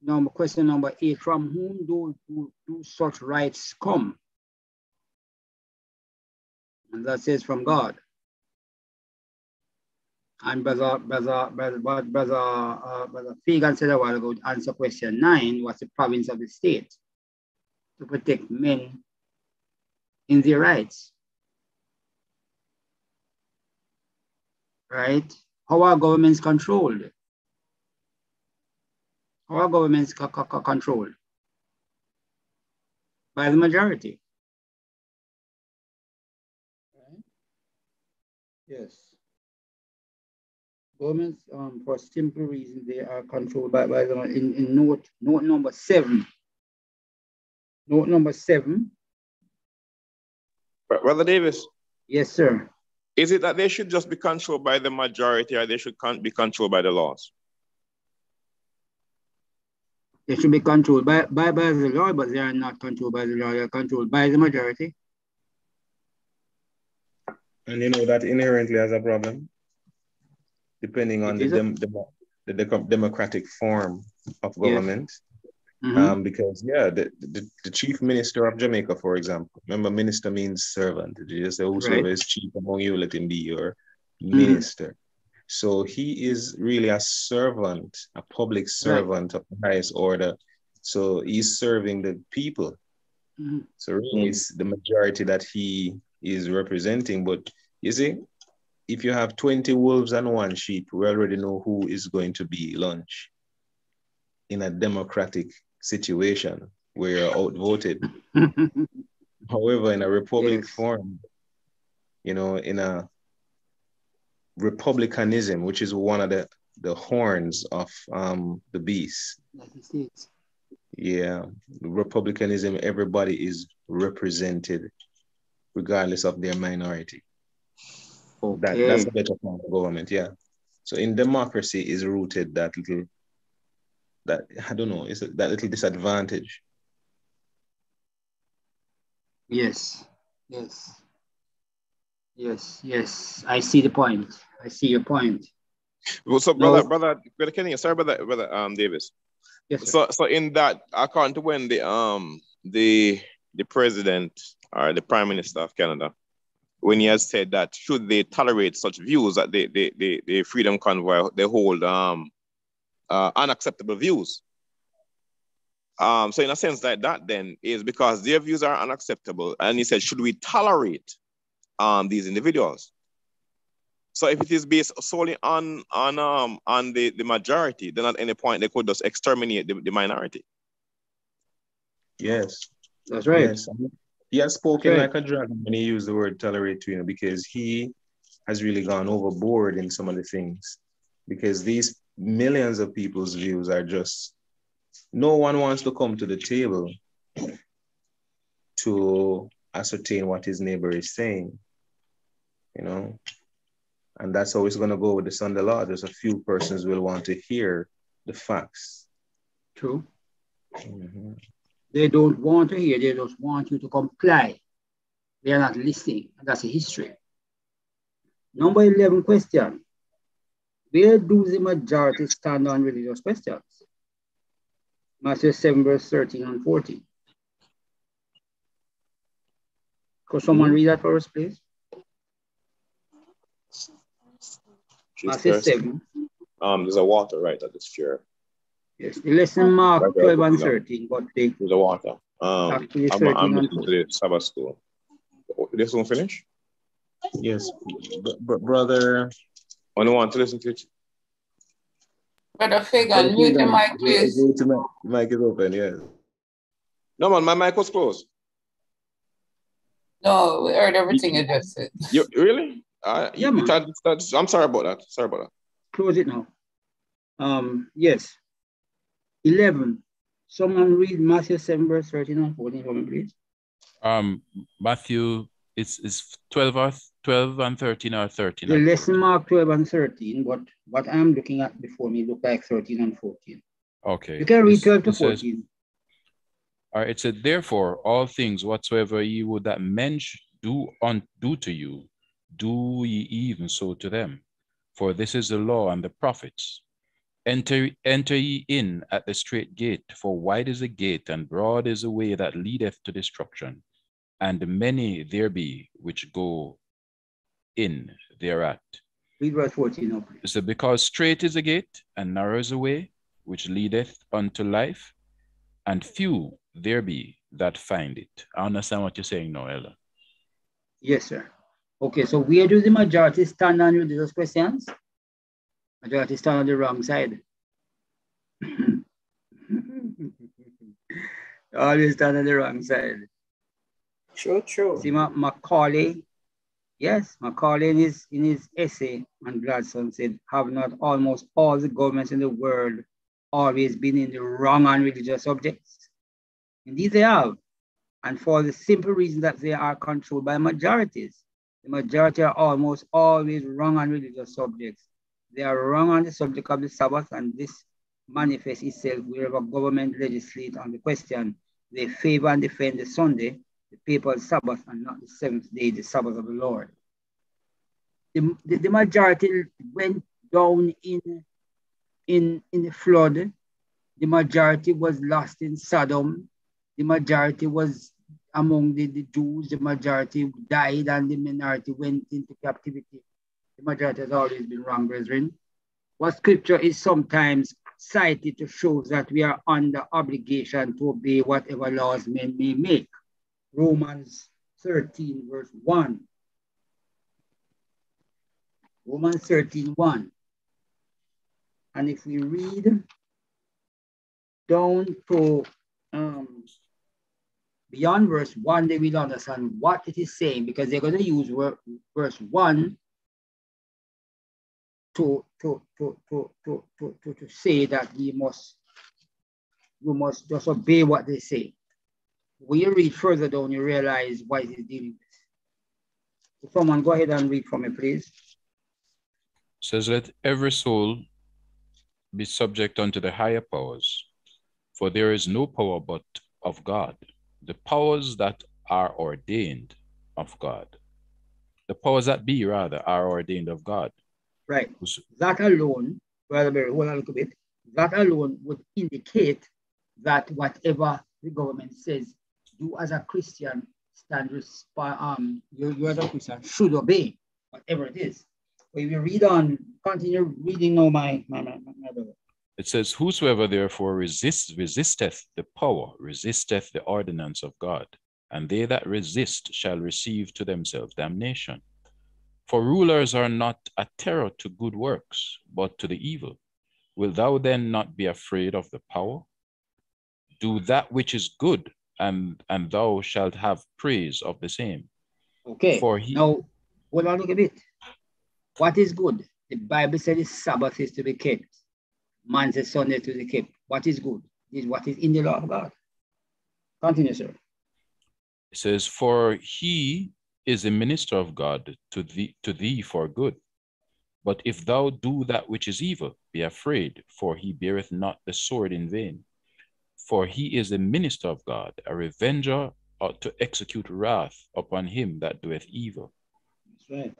Number question number eight, from whom do, do, do such rights come? And that says from God. And brother, brother, brother, brother, brother, uh, brother Fagan said a while ago, answer question nine, was the province of the state to protect men in their rights. Right? How are governments controlled? How are governments co co controlled? By the majority. Yes. Governments, um, for simple reason, they are controlled by, by the, in, in note, note number seven. Note number seven. Brother Davis. Yes, sir. Is it that they should just be controlled by the majority or they should be controlled by the laws? They should be controlled by, by, by the law, but they are not controlled by the law. They are controlled by the majority. And you know that inherently has a problem, depending on the, dem, the, the, democratic form of government. Yes. Mm-hmm. Um, because yeah, the, the, the, chief minister of Jamaica, for example, remember minister means servant. You just say whosoever right. is chief among you, let him be your mm-hmm. minister. So he is really a servant, a public servant right. of the highest order. So he's serving the people. Mm-hmm. So really it's the majority that he is representing. But you see, if you have 20 wolves and one sheep, we already know who is going to be lunch in a democratic situation where you're outvoted. <laughs> However, in a republic yes. form, you know, in a republicanism, which is one of the, the horns of um, the beast. Yeah, republicanism, everybody is represented regardless of their minority. Okay. That, that's a better form of government, yeah. So in democracy is rooted that little that I don't know, it's that little disadvantage. Yes, yes, yes, yes. I see the point. I see your point. Well, so brother, no. brother, brother Kenny, sorry, brother, brother um Davis. Yes. Sir. So, so in that, according to when the um the the president or the prime minister of Canada, when he has said that should they tolerate such views that the the the, the freedom convoy they hold um uh, unacceptable views. Um, so in a sense like that then is because their views are unacceptable. And he said, should we tolerate um, these individuals? So if it is based solely on on um on the, the majority, then at any point they could just exterminate the, the minority. Yes. That's right. Yes. He has spoken like a dragon when he used the word tolerate to you know, because he has really gone overboard in some of the things. Because these millions of people's views are just no one wants to come to the table to ascertain what his neighbor is saying, you know. And that's always going to go with the Sunday law. There's a few persons will want to hear the facts. True. Mm-hmm. They don't want to hear, they just want you to comply. They are not listening. That's a history. Number 11 question. Where do the majority stand on religious questions? Matthew 7, verse 13 and 14. Could someone mm -hmm. read that for us, please? Matthew 7. Um, there's a water right at this chair. Yes, the lesson mark right 12 and 13, but they, there's a water. Um, I'm, I'm listening to the Sabbath school. This one finish? Yes, but brother Only want to listen to it. Brother Fagan, mute your mic, please. The mic is open, yes. No, man, my mic was closed. No, we heard everything you just said. You, really? Uh, yeah, man. I'm sorry about that. Sorry about that. Close it now. Um, yes. 11. Someone read Matthew 7, verse 13 and 14 for me, please. Um, Matthew, it's, it's 12 or 12 and 13 or 13? The lesson mark 12 and 13, but what I'm looking at before me look like 13 and 14. Okay. You can read 12 to 14. Says, all right, it said, therefore, all things whatsoever ye would that men do on do to you, do ye even so to them. For this is the law and the prophets. Enter, enter ye in at the strait gate, for wide is the gate, and broad is the way that leadeth to destruction, and many there be which go in thereat. Read verse 14 now, please. It Because strait is the gate, and narrow is the way, which leadeth unto life, and few there be that find it. I understand what you're saying now, Ella. Yes, sir. Okay, so where do the majority stand on religious questions? Majority stand on the wrong side. Always stand on the wrong side. True, true. See, Ma- Macaulay, yes, Macaulay in his, in his essay on Gladstone said, have not almost all the governments in the world always been in the wrong on religious subjects? Indeed, they have. And for the simple reason that they are controlled by majorities. The majority are almost always wrong on religious subjects. They are wrong on the subject of the Sabbath, and this manifests itself wherever government legislate on the question. They favor and defend the Sunday, the papal Sabbath, and not the seventh day, the Sabbath of the Lord. The, the, the majority went down in, in, in the flood. The majority was lost in Sodom. The majority was among the, the Jews. The majority died and the minority went into captivity. The majority has always been wrong, brethren. What scripture is sometimes cited to show that we are under obligation to obey whatever laws men may make. Romans 13, verse 1. Romans 13, 1. And if we read down to um, beyond verse 1, they will understand what it is saying because they're going to use verse 1 to, to, to, to, to, to, to, to say that we must, you must just obey what they say. When you read further down, you realize why he's dealing with. So someone go ahead and read for me, please. says, Let every soul be subject unto the higher powers, for there is no power but of God. The powers that are ordained of God. The powers that be, rather, are ordained of God. Right. That alone, hold on a little bit. That alone would indicate that whatever the government says, you as a Christian stand um you, you as a Christian should obey whatever it is. But if you read on, continue reading now, my my, my, my brother. It says, Whosoever therefore resists, resisteth the power, resisteth the ordinance of God, and they that resist shall receive to themselves damnation. For rulers are not a terror to good works, but to the evil. Will thou then not be afraid of the power? Do that which is good, and, and thou shalt have praise of the same. Okay. For he, now, hold on a little bit. What is good? The Bible says the Sabbath is to be kept. Man says Sunday to be kept. What is good? Is what is in the law of God. Continue, sir. It says, For he is a minister of God to thee, to thee for good. But if thou do that which is evil, be afraid, for he beareth not the sword in vain. For he is a minister of God, a revenger uh, to execute wrath upon him that doeth evil. That's right.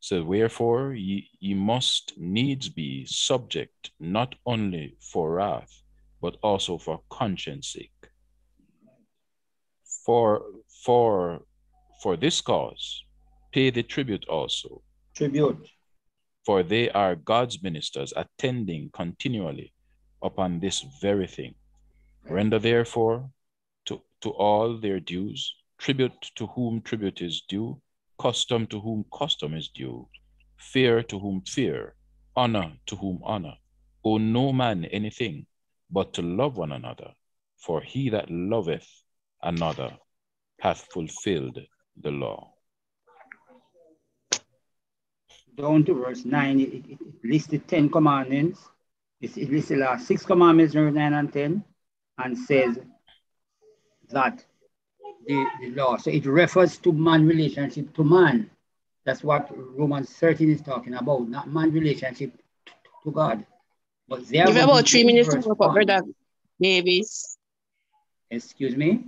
So wherefore ye, ye must needs be subject not only for wrath, but also for conscience sake. For for for this cause, pay the tribute also. Tribute. For they are God's ministers attending continually upon this very thing. Render therefore to, to all their dues, tribute to whom tribute is due, custom to whom custom is due, fear to whom fear, honor to whom honor. Owe no man anything but to love one another, for he that loveth another hath fulfilled the law. Down to verse 9, it, it, it lists the 10 commandments. It, it lists the last six commandments, verse 9 and 10, and says that the, the law. So it refers to man relationship to man. That's what Romans 13 is talking about, not man relationship to, to God. But there Give about three minutes to wrap up, brother Davis. Excuse me?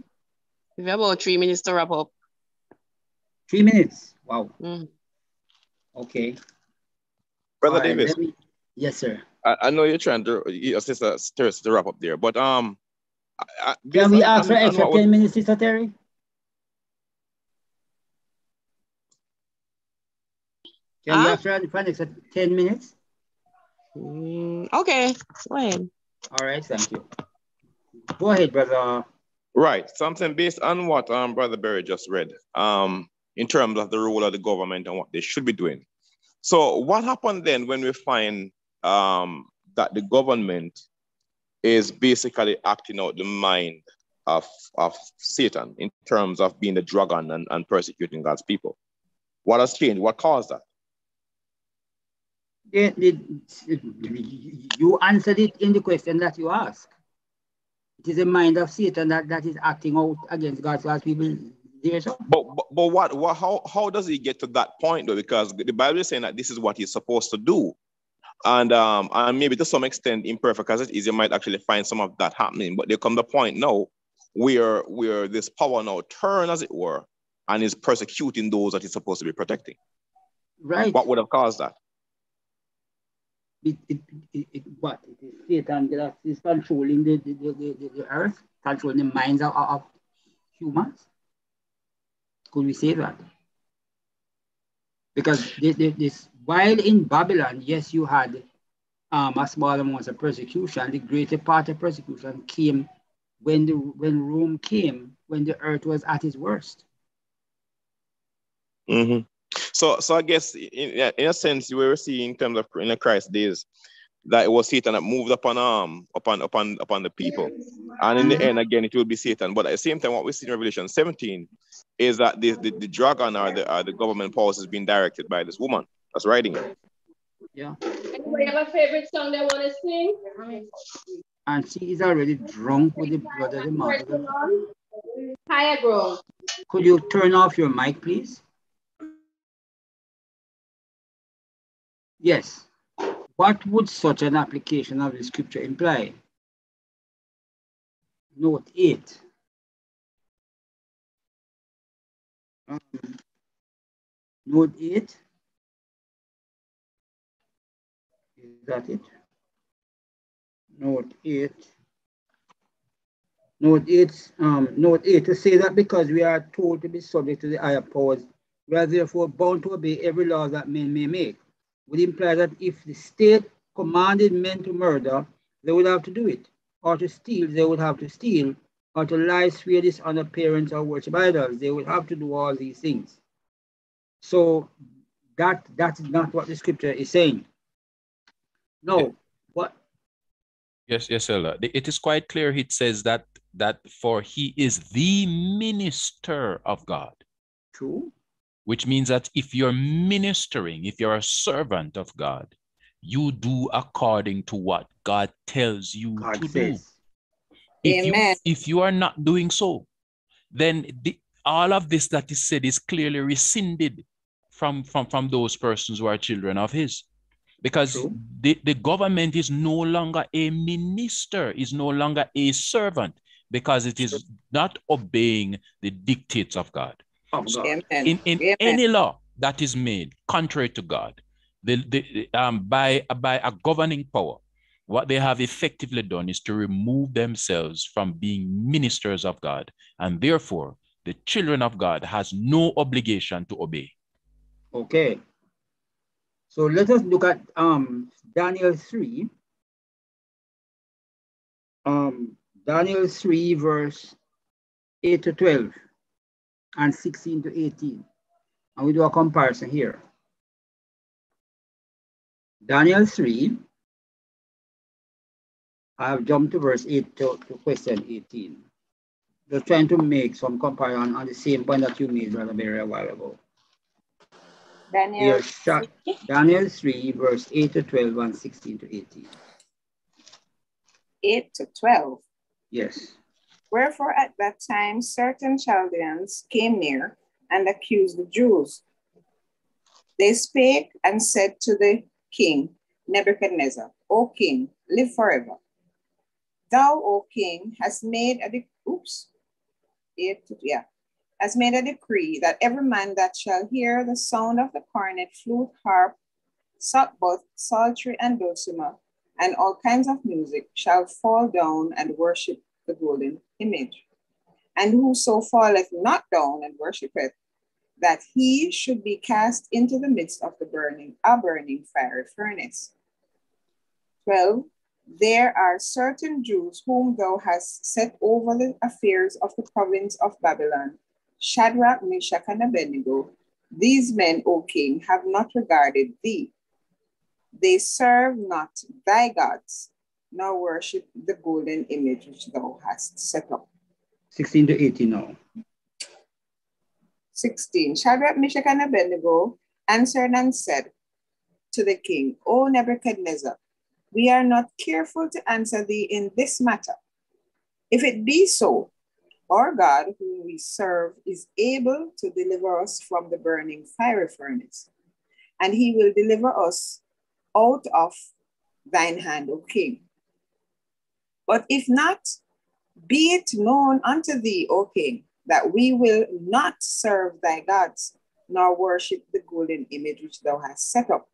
Give about three minutes to wrap up. Three minutes. Wow. Mm. Okay. Brother All right, Davis. let me- yes, sir. I, I know you're trying to, your sister stirs to wrap up there, but um, I, I, Can we based on- ask for on- on extra what was- 10 minutes, Sister Terry? Can we ask for the next 10 minutes? Mm, okay, go ahead. All right, thank you. Go ahead, brother. Right, something based on what um, Brother Berry just read, um, in terms of the role of the government and what they should be doing. So what happened then when we find um, that the government is basically acting out the mind of, of Satan in terms of being the dragon and, and persecuting God's people? What has changed? What caused that? You answered it in the question that you asked. It is the mind of Satan that, that is acting out against God's But, but but what, what how how does he get to that point though? Because the Bible is saying that this is what he's supposed to do. And um and maybe to some extent imperfect as it is, you might actually find some of that happening. But there come the point now where where this power now turn as it were and is persecuting those that he's supposed to be protecting. Right. What would have caused that? It, it, it, it what? It is Satan that is controlling the, the, the, the, the earth, controlling the minds of, of humans. Could we say that? Because this, this, while in Babylon, yes, you had um, a small amount of persecution, the greater part of persecution came when the when Rome came, when the earth was at its worst. Mm-hmm. So, so I guess in, in a sense, we were seeing in terms of in the Christ days that it was Satan that moved upon um upon upon upon the people, and in the end, again, it will be Satan. But at the same time, what we see in Revelation 17 is that the the, the dragon or the uh, the government powers is being directed by this woman that's writing it. Yeah. Anybody have a favorite song they want to sing? And she is already drunk with the blood of the mother. Higher ground. Could you turn off your mic, please? Yes. What would such an application of the scripture imply? Note 8. Um, note 8. Is that it? Note 8. Note 8, um, note 8 to say that because we are told to be subject to the higher powers, we are therefore bound to obey every law that men may make would imply that if the state commanded men to murder, they would have to do it. Or to steal, they would have to steal. Or to lie, swear, dishonor parents, or worship idols, they would have to do all these things. So that that is not what the scripture is saying. No, what? Yes, yes, Elder. It is quite clear. It says that that for he is the minister of God. True which means that if you're ministering, if you're a servant of God, you do according to what God tells you God to says. do. If Amen. you if you are not doing so, then the, all of this that is said is clearly rescinded from, from, from those persons who are children of his. Because the, the government is no longer a minister, is no longer a servant, because it is not obeying the dictates of God. Of God. Amen. In, in Amen. any law that is made contrary to God, the, the, um, by, by a governing power, what they have effectively done is to remove themselves from being ministers of God. And therefore, the children of God has no obligation to obey. Okay. So let us look at um, Daniel 3. Um, Daniel 3, verse 8 to 12 and 16 to 18. And we do a comparison here. Daniel 3, I have jumped to verse 8 to, to question 18. Just trying to make some comparison on the same point that you made, Brother Berry, a while ago. Daniel, <laughs> Daniel 3, verse 8 to 12 and 16 to 18. 8 to 12. Yes. Wherefore at that time certain Chaldeans came near and accused the Jews. They spake and said to the king Nebuchadnezzar, O king, live forever. Thou, O king, hast made a de- oops, it, yeah, has made a decree that every man that shall hear the sound of the cornet, flute, harp, sackbut, psaltery, and dulcimer, and all kinds of music, shall fall down and worship the golden image. And whoso falleth not down and worshipeth that he should be cast into the midst of the burning, a burning fiery furnace. 12. There are certain Jews whom thou hast set over the affairs of the province of Babylon, Shadrach, Meshach, and Abednego. These men, O king, have not regarded thee. They serve not thy gods, nor worship the golden image which thou hast set up. 16 to 18 now. 16. Shadrach, Meshach, and Abednego answered and said to the king, O Nebuchadnezzar, we are not careful to answer thee in this matter. If it be so, our God, whom we serve, is able to deliver us from the burning fiery furnace, and he will deliver us out of thine hand, O king. But if not, be it known unto thee, O king, that we will not serve thy gods, nor worship the golden image which thou hast set up.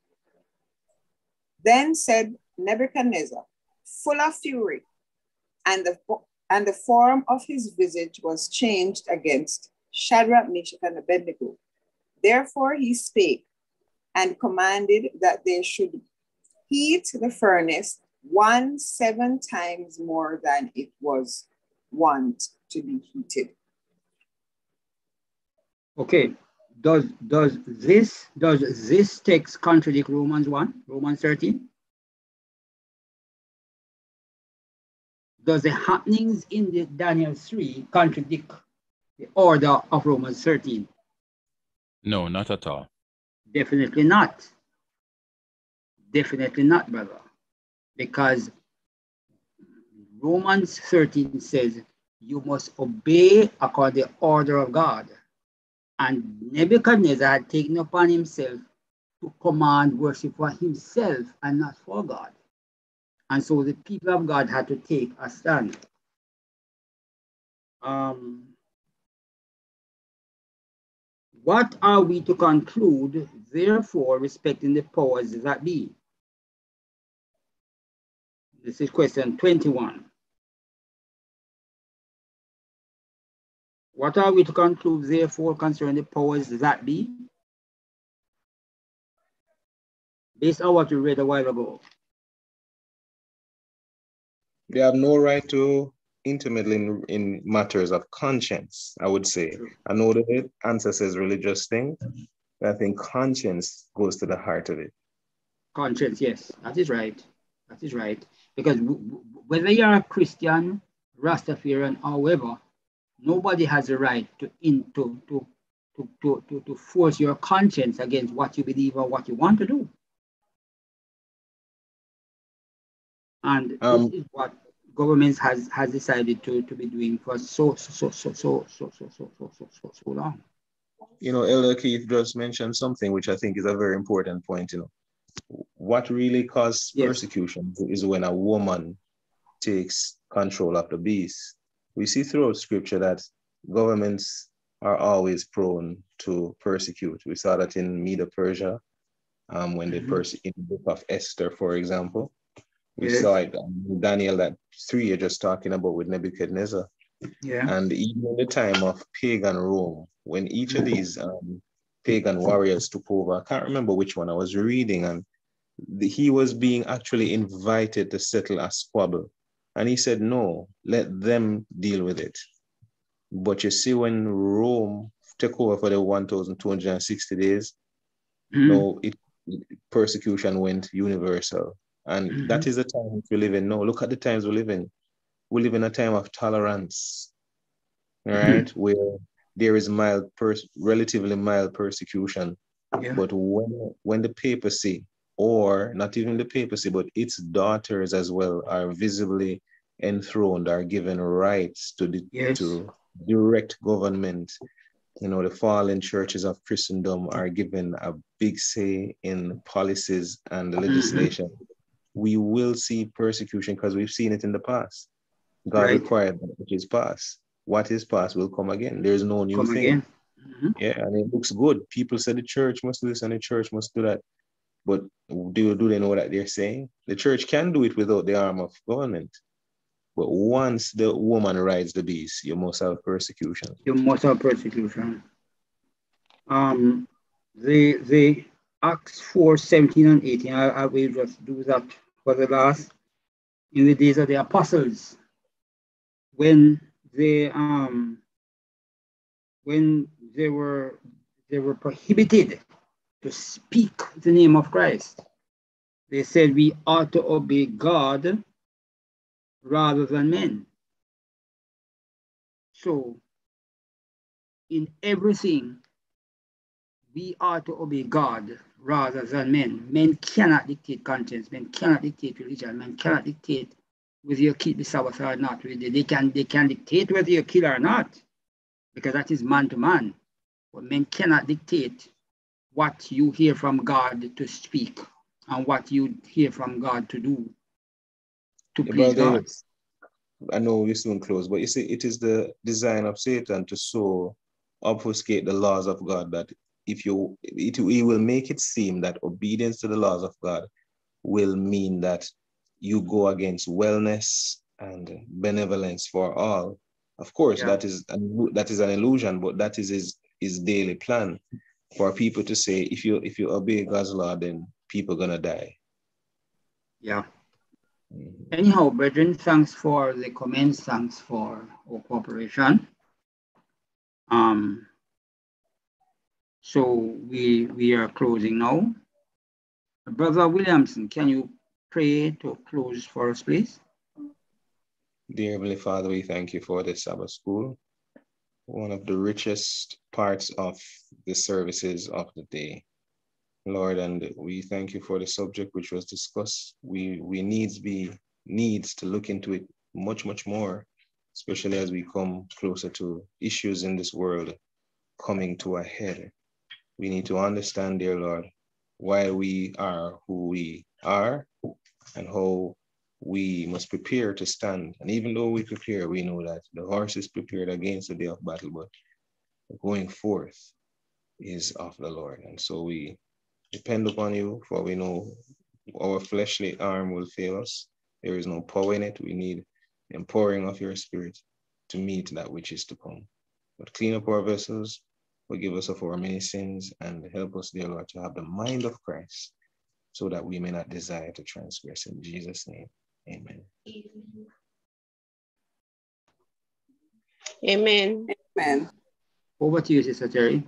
Then said Nebuchadnezzar, full of fury, and the, and the form of his visage was changed against Shadrach, Meshach, and Abednego. Therefore he spake and commanded that they should heat the furnace one seven times more than it was wont to be heated. Okay, does does this does this text contradict Romans 1, Romans 13? Does the happenings in the Daniel 3 contradict the order of Romans 13? No, not at all. Definitely not. Definitely not, brother. Because Romans 13 says you must obey according to the order of God. And Nebuchadnezzar had taken upon himself to command worship for himself and not for God. And so the people of God had to take a stand. Um, what are we to conclude, therefore, respecting the powers that be? This is question 21. What are we to conclude, therefore, concerning the powers that be? Based on what you read a while ago. They have no right to intermeddle in, in matters of conscience, I would say. True. I know the answer says religious thing, but I think conscience goes to the heart of it. Conscience, yes, that is right. That is right. Because whether you're a Christian, Rastafarian, however, nobody has a right to, in, to, to, to, to, to, to force your conscience against what you believe or what you want to do. And um, this is what governments has has decided to, to be doing for so so so so so so so so so so so, so long. You know, Elder Keith just mentioned something which I think is a very important point. You know, what really causes yes. persecution is when a woman takes control of the beast. We see throughout scripture that governments are always prone to persecute. We saw that in Medo Persia, um, when they mm-hmm. perse- in the book of Esther, for example. We saw it Daniel that three you're just talking about with Nebuchadnezzar. Yeah. And even in the time of pagan Rome, when each of these um, pagan warriors took over, I can't remember which one I was reading, and the, he was being actually invited to settle a squabble. And he said, no, let them deal with it. But you see, when Rome took over for the 1,260 days, mm-hmm. no, it, persecution went universal. And mm-hmm. that is the time we live in. No, look at the times we live in. We live in a time of tolerance, right? Mm-hmm. Where there is mild, pers- relatively mild persecution. Yeah. But when when the papacy, or not even the papacy, but its daughters as well, are visibly enthroned, are given rights to the, yes. to direct government. You know, the fallen churches of Christendom are given a big say in policies and mm-hmm. legislation. Mm-hmm we will see persecution because we've seen it in the past. God right. required that which is past. What is past will come again. There's no new come thing. Mm-hmm. Yeah, and it looks good. People say the church must do this and the church must do that. But do, do they know what they're saying? The church can do it without the arm of government. But once the woman rides the beast, you must have persecution. You must have persecution. Um, the the Acts 4, 17 and 18, I, I will just do that for the last, in the days of the apostles, when they um when they were they were prohibited to speak the name of Christ. They said we ought to obey God rather than men. So, in everything, we ought to obey God rather than men. Men cannot dictate conscience, men cannot dictate religion, men cannot dictate whether you keep the Sabbath or not. They can, they can dictate whether you kill or not, because that is man to man. But men cannot dictate what you hear from God to speak and what you hear from God to do to Yeah, please God. I know we soon close, but you see, it is the design of Satan to so obfuscate the laws of God that if you, it, he will make it seem that obedience to the laws of God will mean that you go against wellness and benevolence for all. Of course, Yeah. that is an, that is an illusion, but that is his, his daily plan for people to say, if you if you obey God's law, then people gonna die. Yeah. Anyhow, brethren, thanks for the comments. Thanks for our cooperation. Um, so we we are closing now. Brother Williamson, can you pray to close for us, please? Dear Heavenly Father, we thank you for this Sabbath school, one of the richest parts of the services of the day. Lord, and we thank you for the subject which was discussed. We we needs be needs to look into it much, much more, especially as we come closer to issues in this world coming to a head. We need to understand, dear Lord, why we are who we are and how we must prepare to stand. And even though we prepare, we know that the horse is prepared against the day of battle, but going forth is of the Lord. And so we depend upon you, for we know our fleshly arm will fail us. There is no power in it. We need the pouring of your spirit to meet that which is to come. But clean up our vessels, forgive us of our many sins, and help us, dear Lord, to have the mind of Christ so that we may not desire to transgress. In Jesus' name, amen. Amen. Amen. Over to you, Sister Terry.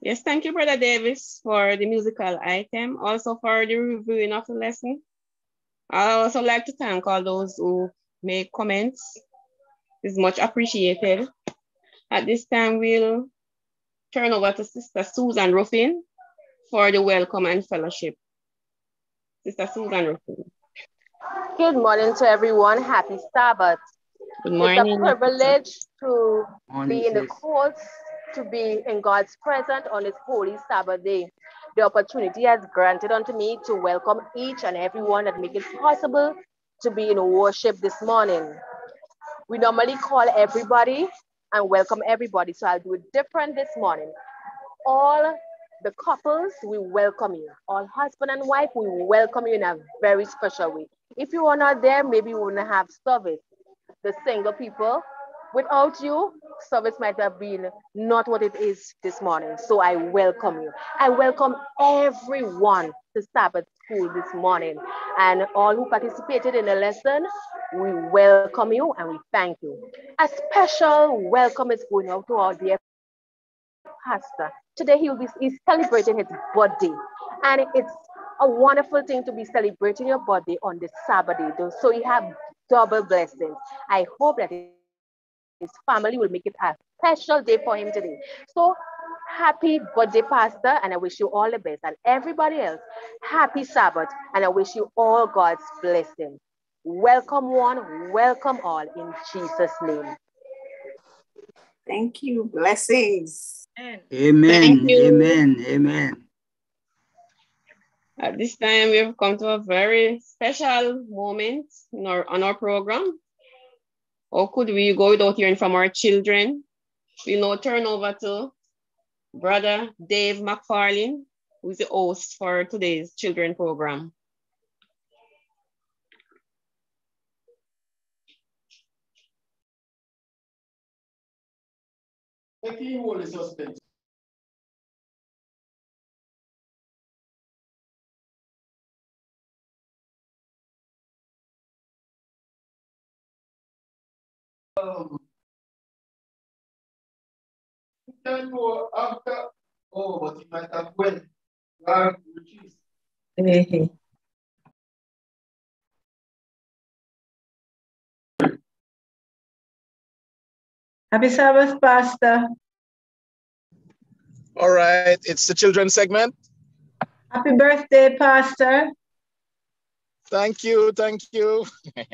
Yes, thank you, Brother Davis, for the musical item, also for the reviewing of the lesson. I also like to thank all those who make comments. It's much appreciated. At this time, we'll turn over to Sister Susan Ruffin for the welcome and fellowship. Sister Susan Ruffin. Good morning to everyone. Happy Sabbath. Good morning. It's a privilege to Morning, be in the sis. courts, to be in God's presence on this holy Sabbath day. The opportunity has granted unto me to welcome each and everyone that make it possible to be in worship this morning. We normally call everybody and welcome everybody, so I'll do it different this morning. All the couples, we welcome you. All husband and wife, we welcome you in a very special way. If you are not there, maybe we wouldn't have service. The single people, without you, service might have been not what it is this morning. So I welcome you. I welcome everyone to Sabbath school this morning. And all who participated in the lesson, we welcome you and we thank you. A special welcome is going out to our dear pastor. Today he will be he's celebrating his birthday. And it's a wonderful thing to be celebrating your birthday on the Sabbath day. So you have double blessings. I hope that his family will make it a special day for him today. So happy birthday, Pastor, and I wish you all the best. And everybody else, happy Sabbath, and I wish you all God's blessing. Welcome one, welcome all in Jesus' name. Thank you. Blessings. Amen. you. Amen. Amen. At this time, we've come to a very special moment in our, on our program. How could we go without hearing from our children? We'll now turn over to Brother Dave McFarlane, who's the host for today's children program. Taking all is suspect. Um, you can after, oh, but you might have went, which is. Happy Sabbath, Pastor. All right, it's the children segment. Happy birthday, Pastor. Thank you, thank you. <laughs>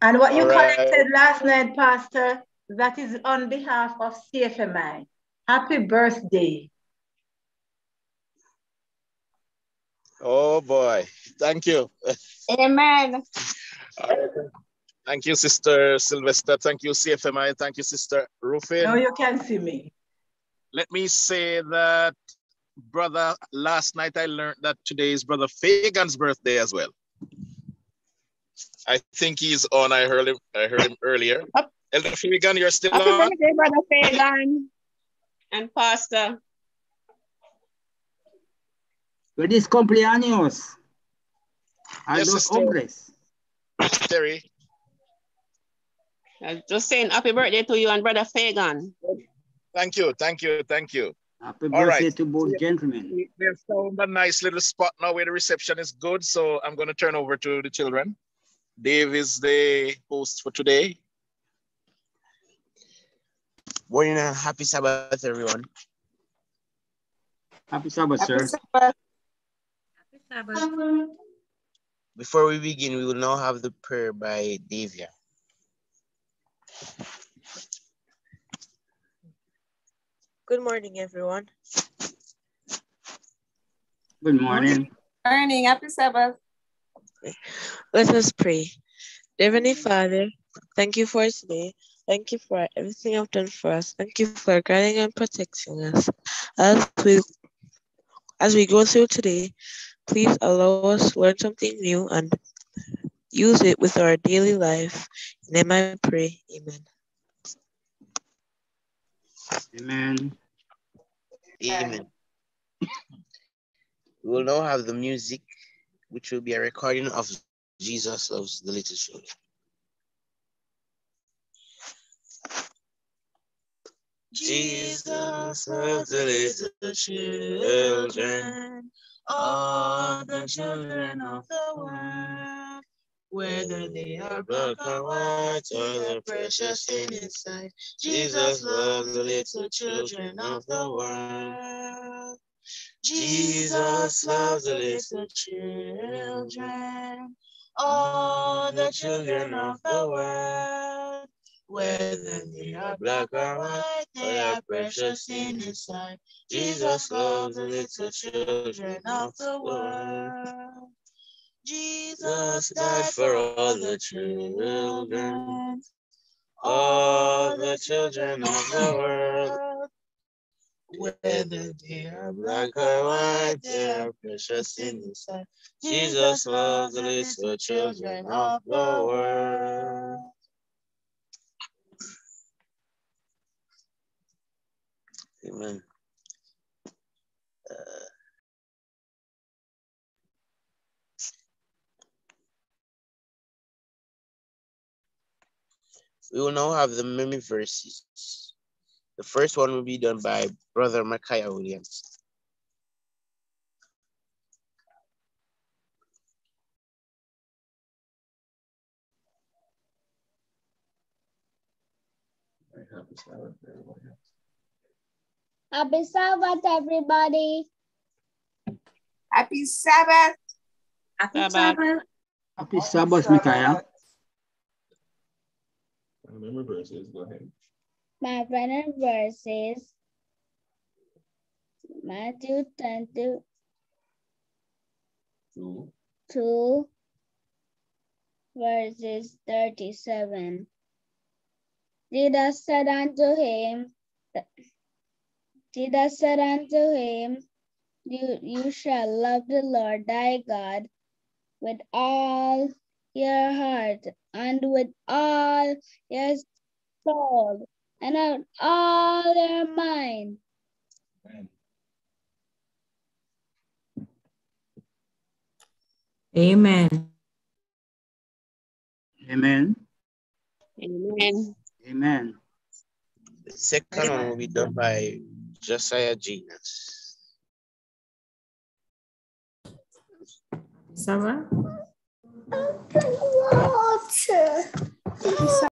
And what you All right. collected last night, Pastor, that is on behalf of CFMI. Happy birthday. Oh boy, thank you. <laughs> Amen. Thank you, Sister Sylvester. Thank you, CFMI. Thank you, Sister Ruffin. Now you can see me. Let me say that, brother, last night I learned that today is Brother Fagan's birthday as well. I think he's on. I heard him. I heard him earlier. Elder Fagan, you're still Happy on. birthday, Brother Fagan and Pastor. Feliz cumpleaños. A Yes, los sister. hombres. Terry. I was just saying happy birthday to you and Brother Fagan. Thank you, thank you, thank you. Happy All birthday right. to both gentlemen. We- We've found a nice little spot now where the reception is good, so I'm going to turn over to the children. Dave is the host for today. Morning and happy Sabbath, everyone. Happy Sabbath, sir. Happy Sabbath. Before we begin, we will now have the prayer by Davia. Good morning, everyone. Good morning. Morning. Happy Sabbath. Let us pray. Dear Heavenly Father, thank you for today. Thank you for everything you've done for us. Thank you for guiding and protecting us. As we as we go through today, please allow us to learn something new and use it with our daily life. In name I pray. Amen. Amen. Amen. We will now have the music, which will be a recording of Jesus Loves the Little Children. Jesus loves the little children, all the children of the world, whether they are black or white or the precious in his sight. Jesus loves the little children of the world. Jesus loves the little children, all the children of the world. Whether they are black or white, they are precious in his sight. Jesus loves the little children of the world. Jesus died for all the children, all the children of the world. Whether they are black or white, they are precious in his sight. Jesus loves the little children of the world. Amen. We will now have the memory verses. The first one will be done by Brother Micaiah Williams. Happy Sabbath, everybody. Happy Sabbath. Happy Sabbath. Happy Sabbath, Micaiah. Remember verses, go ahead. My final verse is Matthew 22, Two. 2, verses 37. Jesus said unto him, Jesus said unto him, you, you shall love the Lord thy God with all your heart and with all your soul and with all their mind. Amen. Amen. Amen. Amen. Amen. The second one will be done by Josiah Genius. Summer?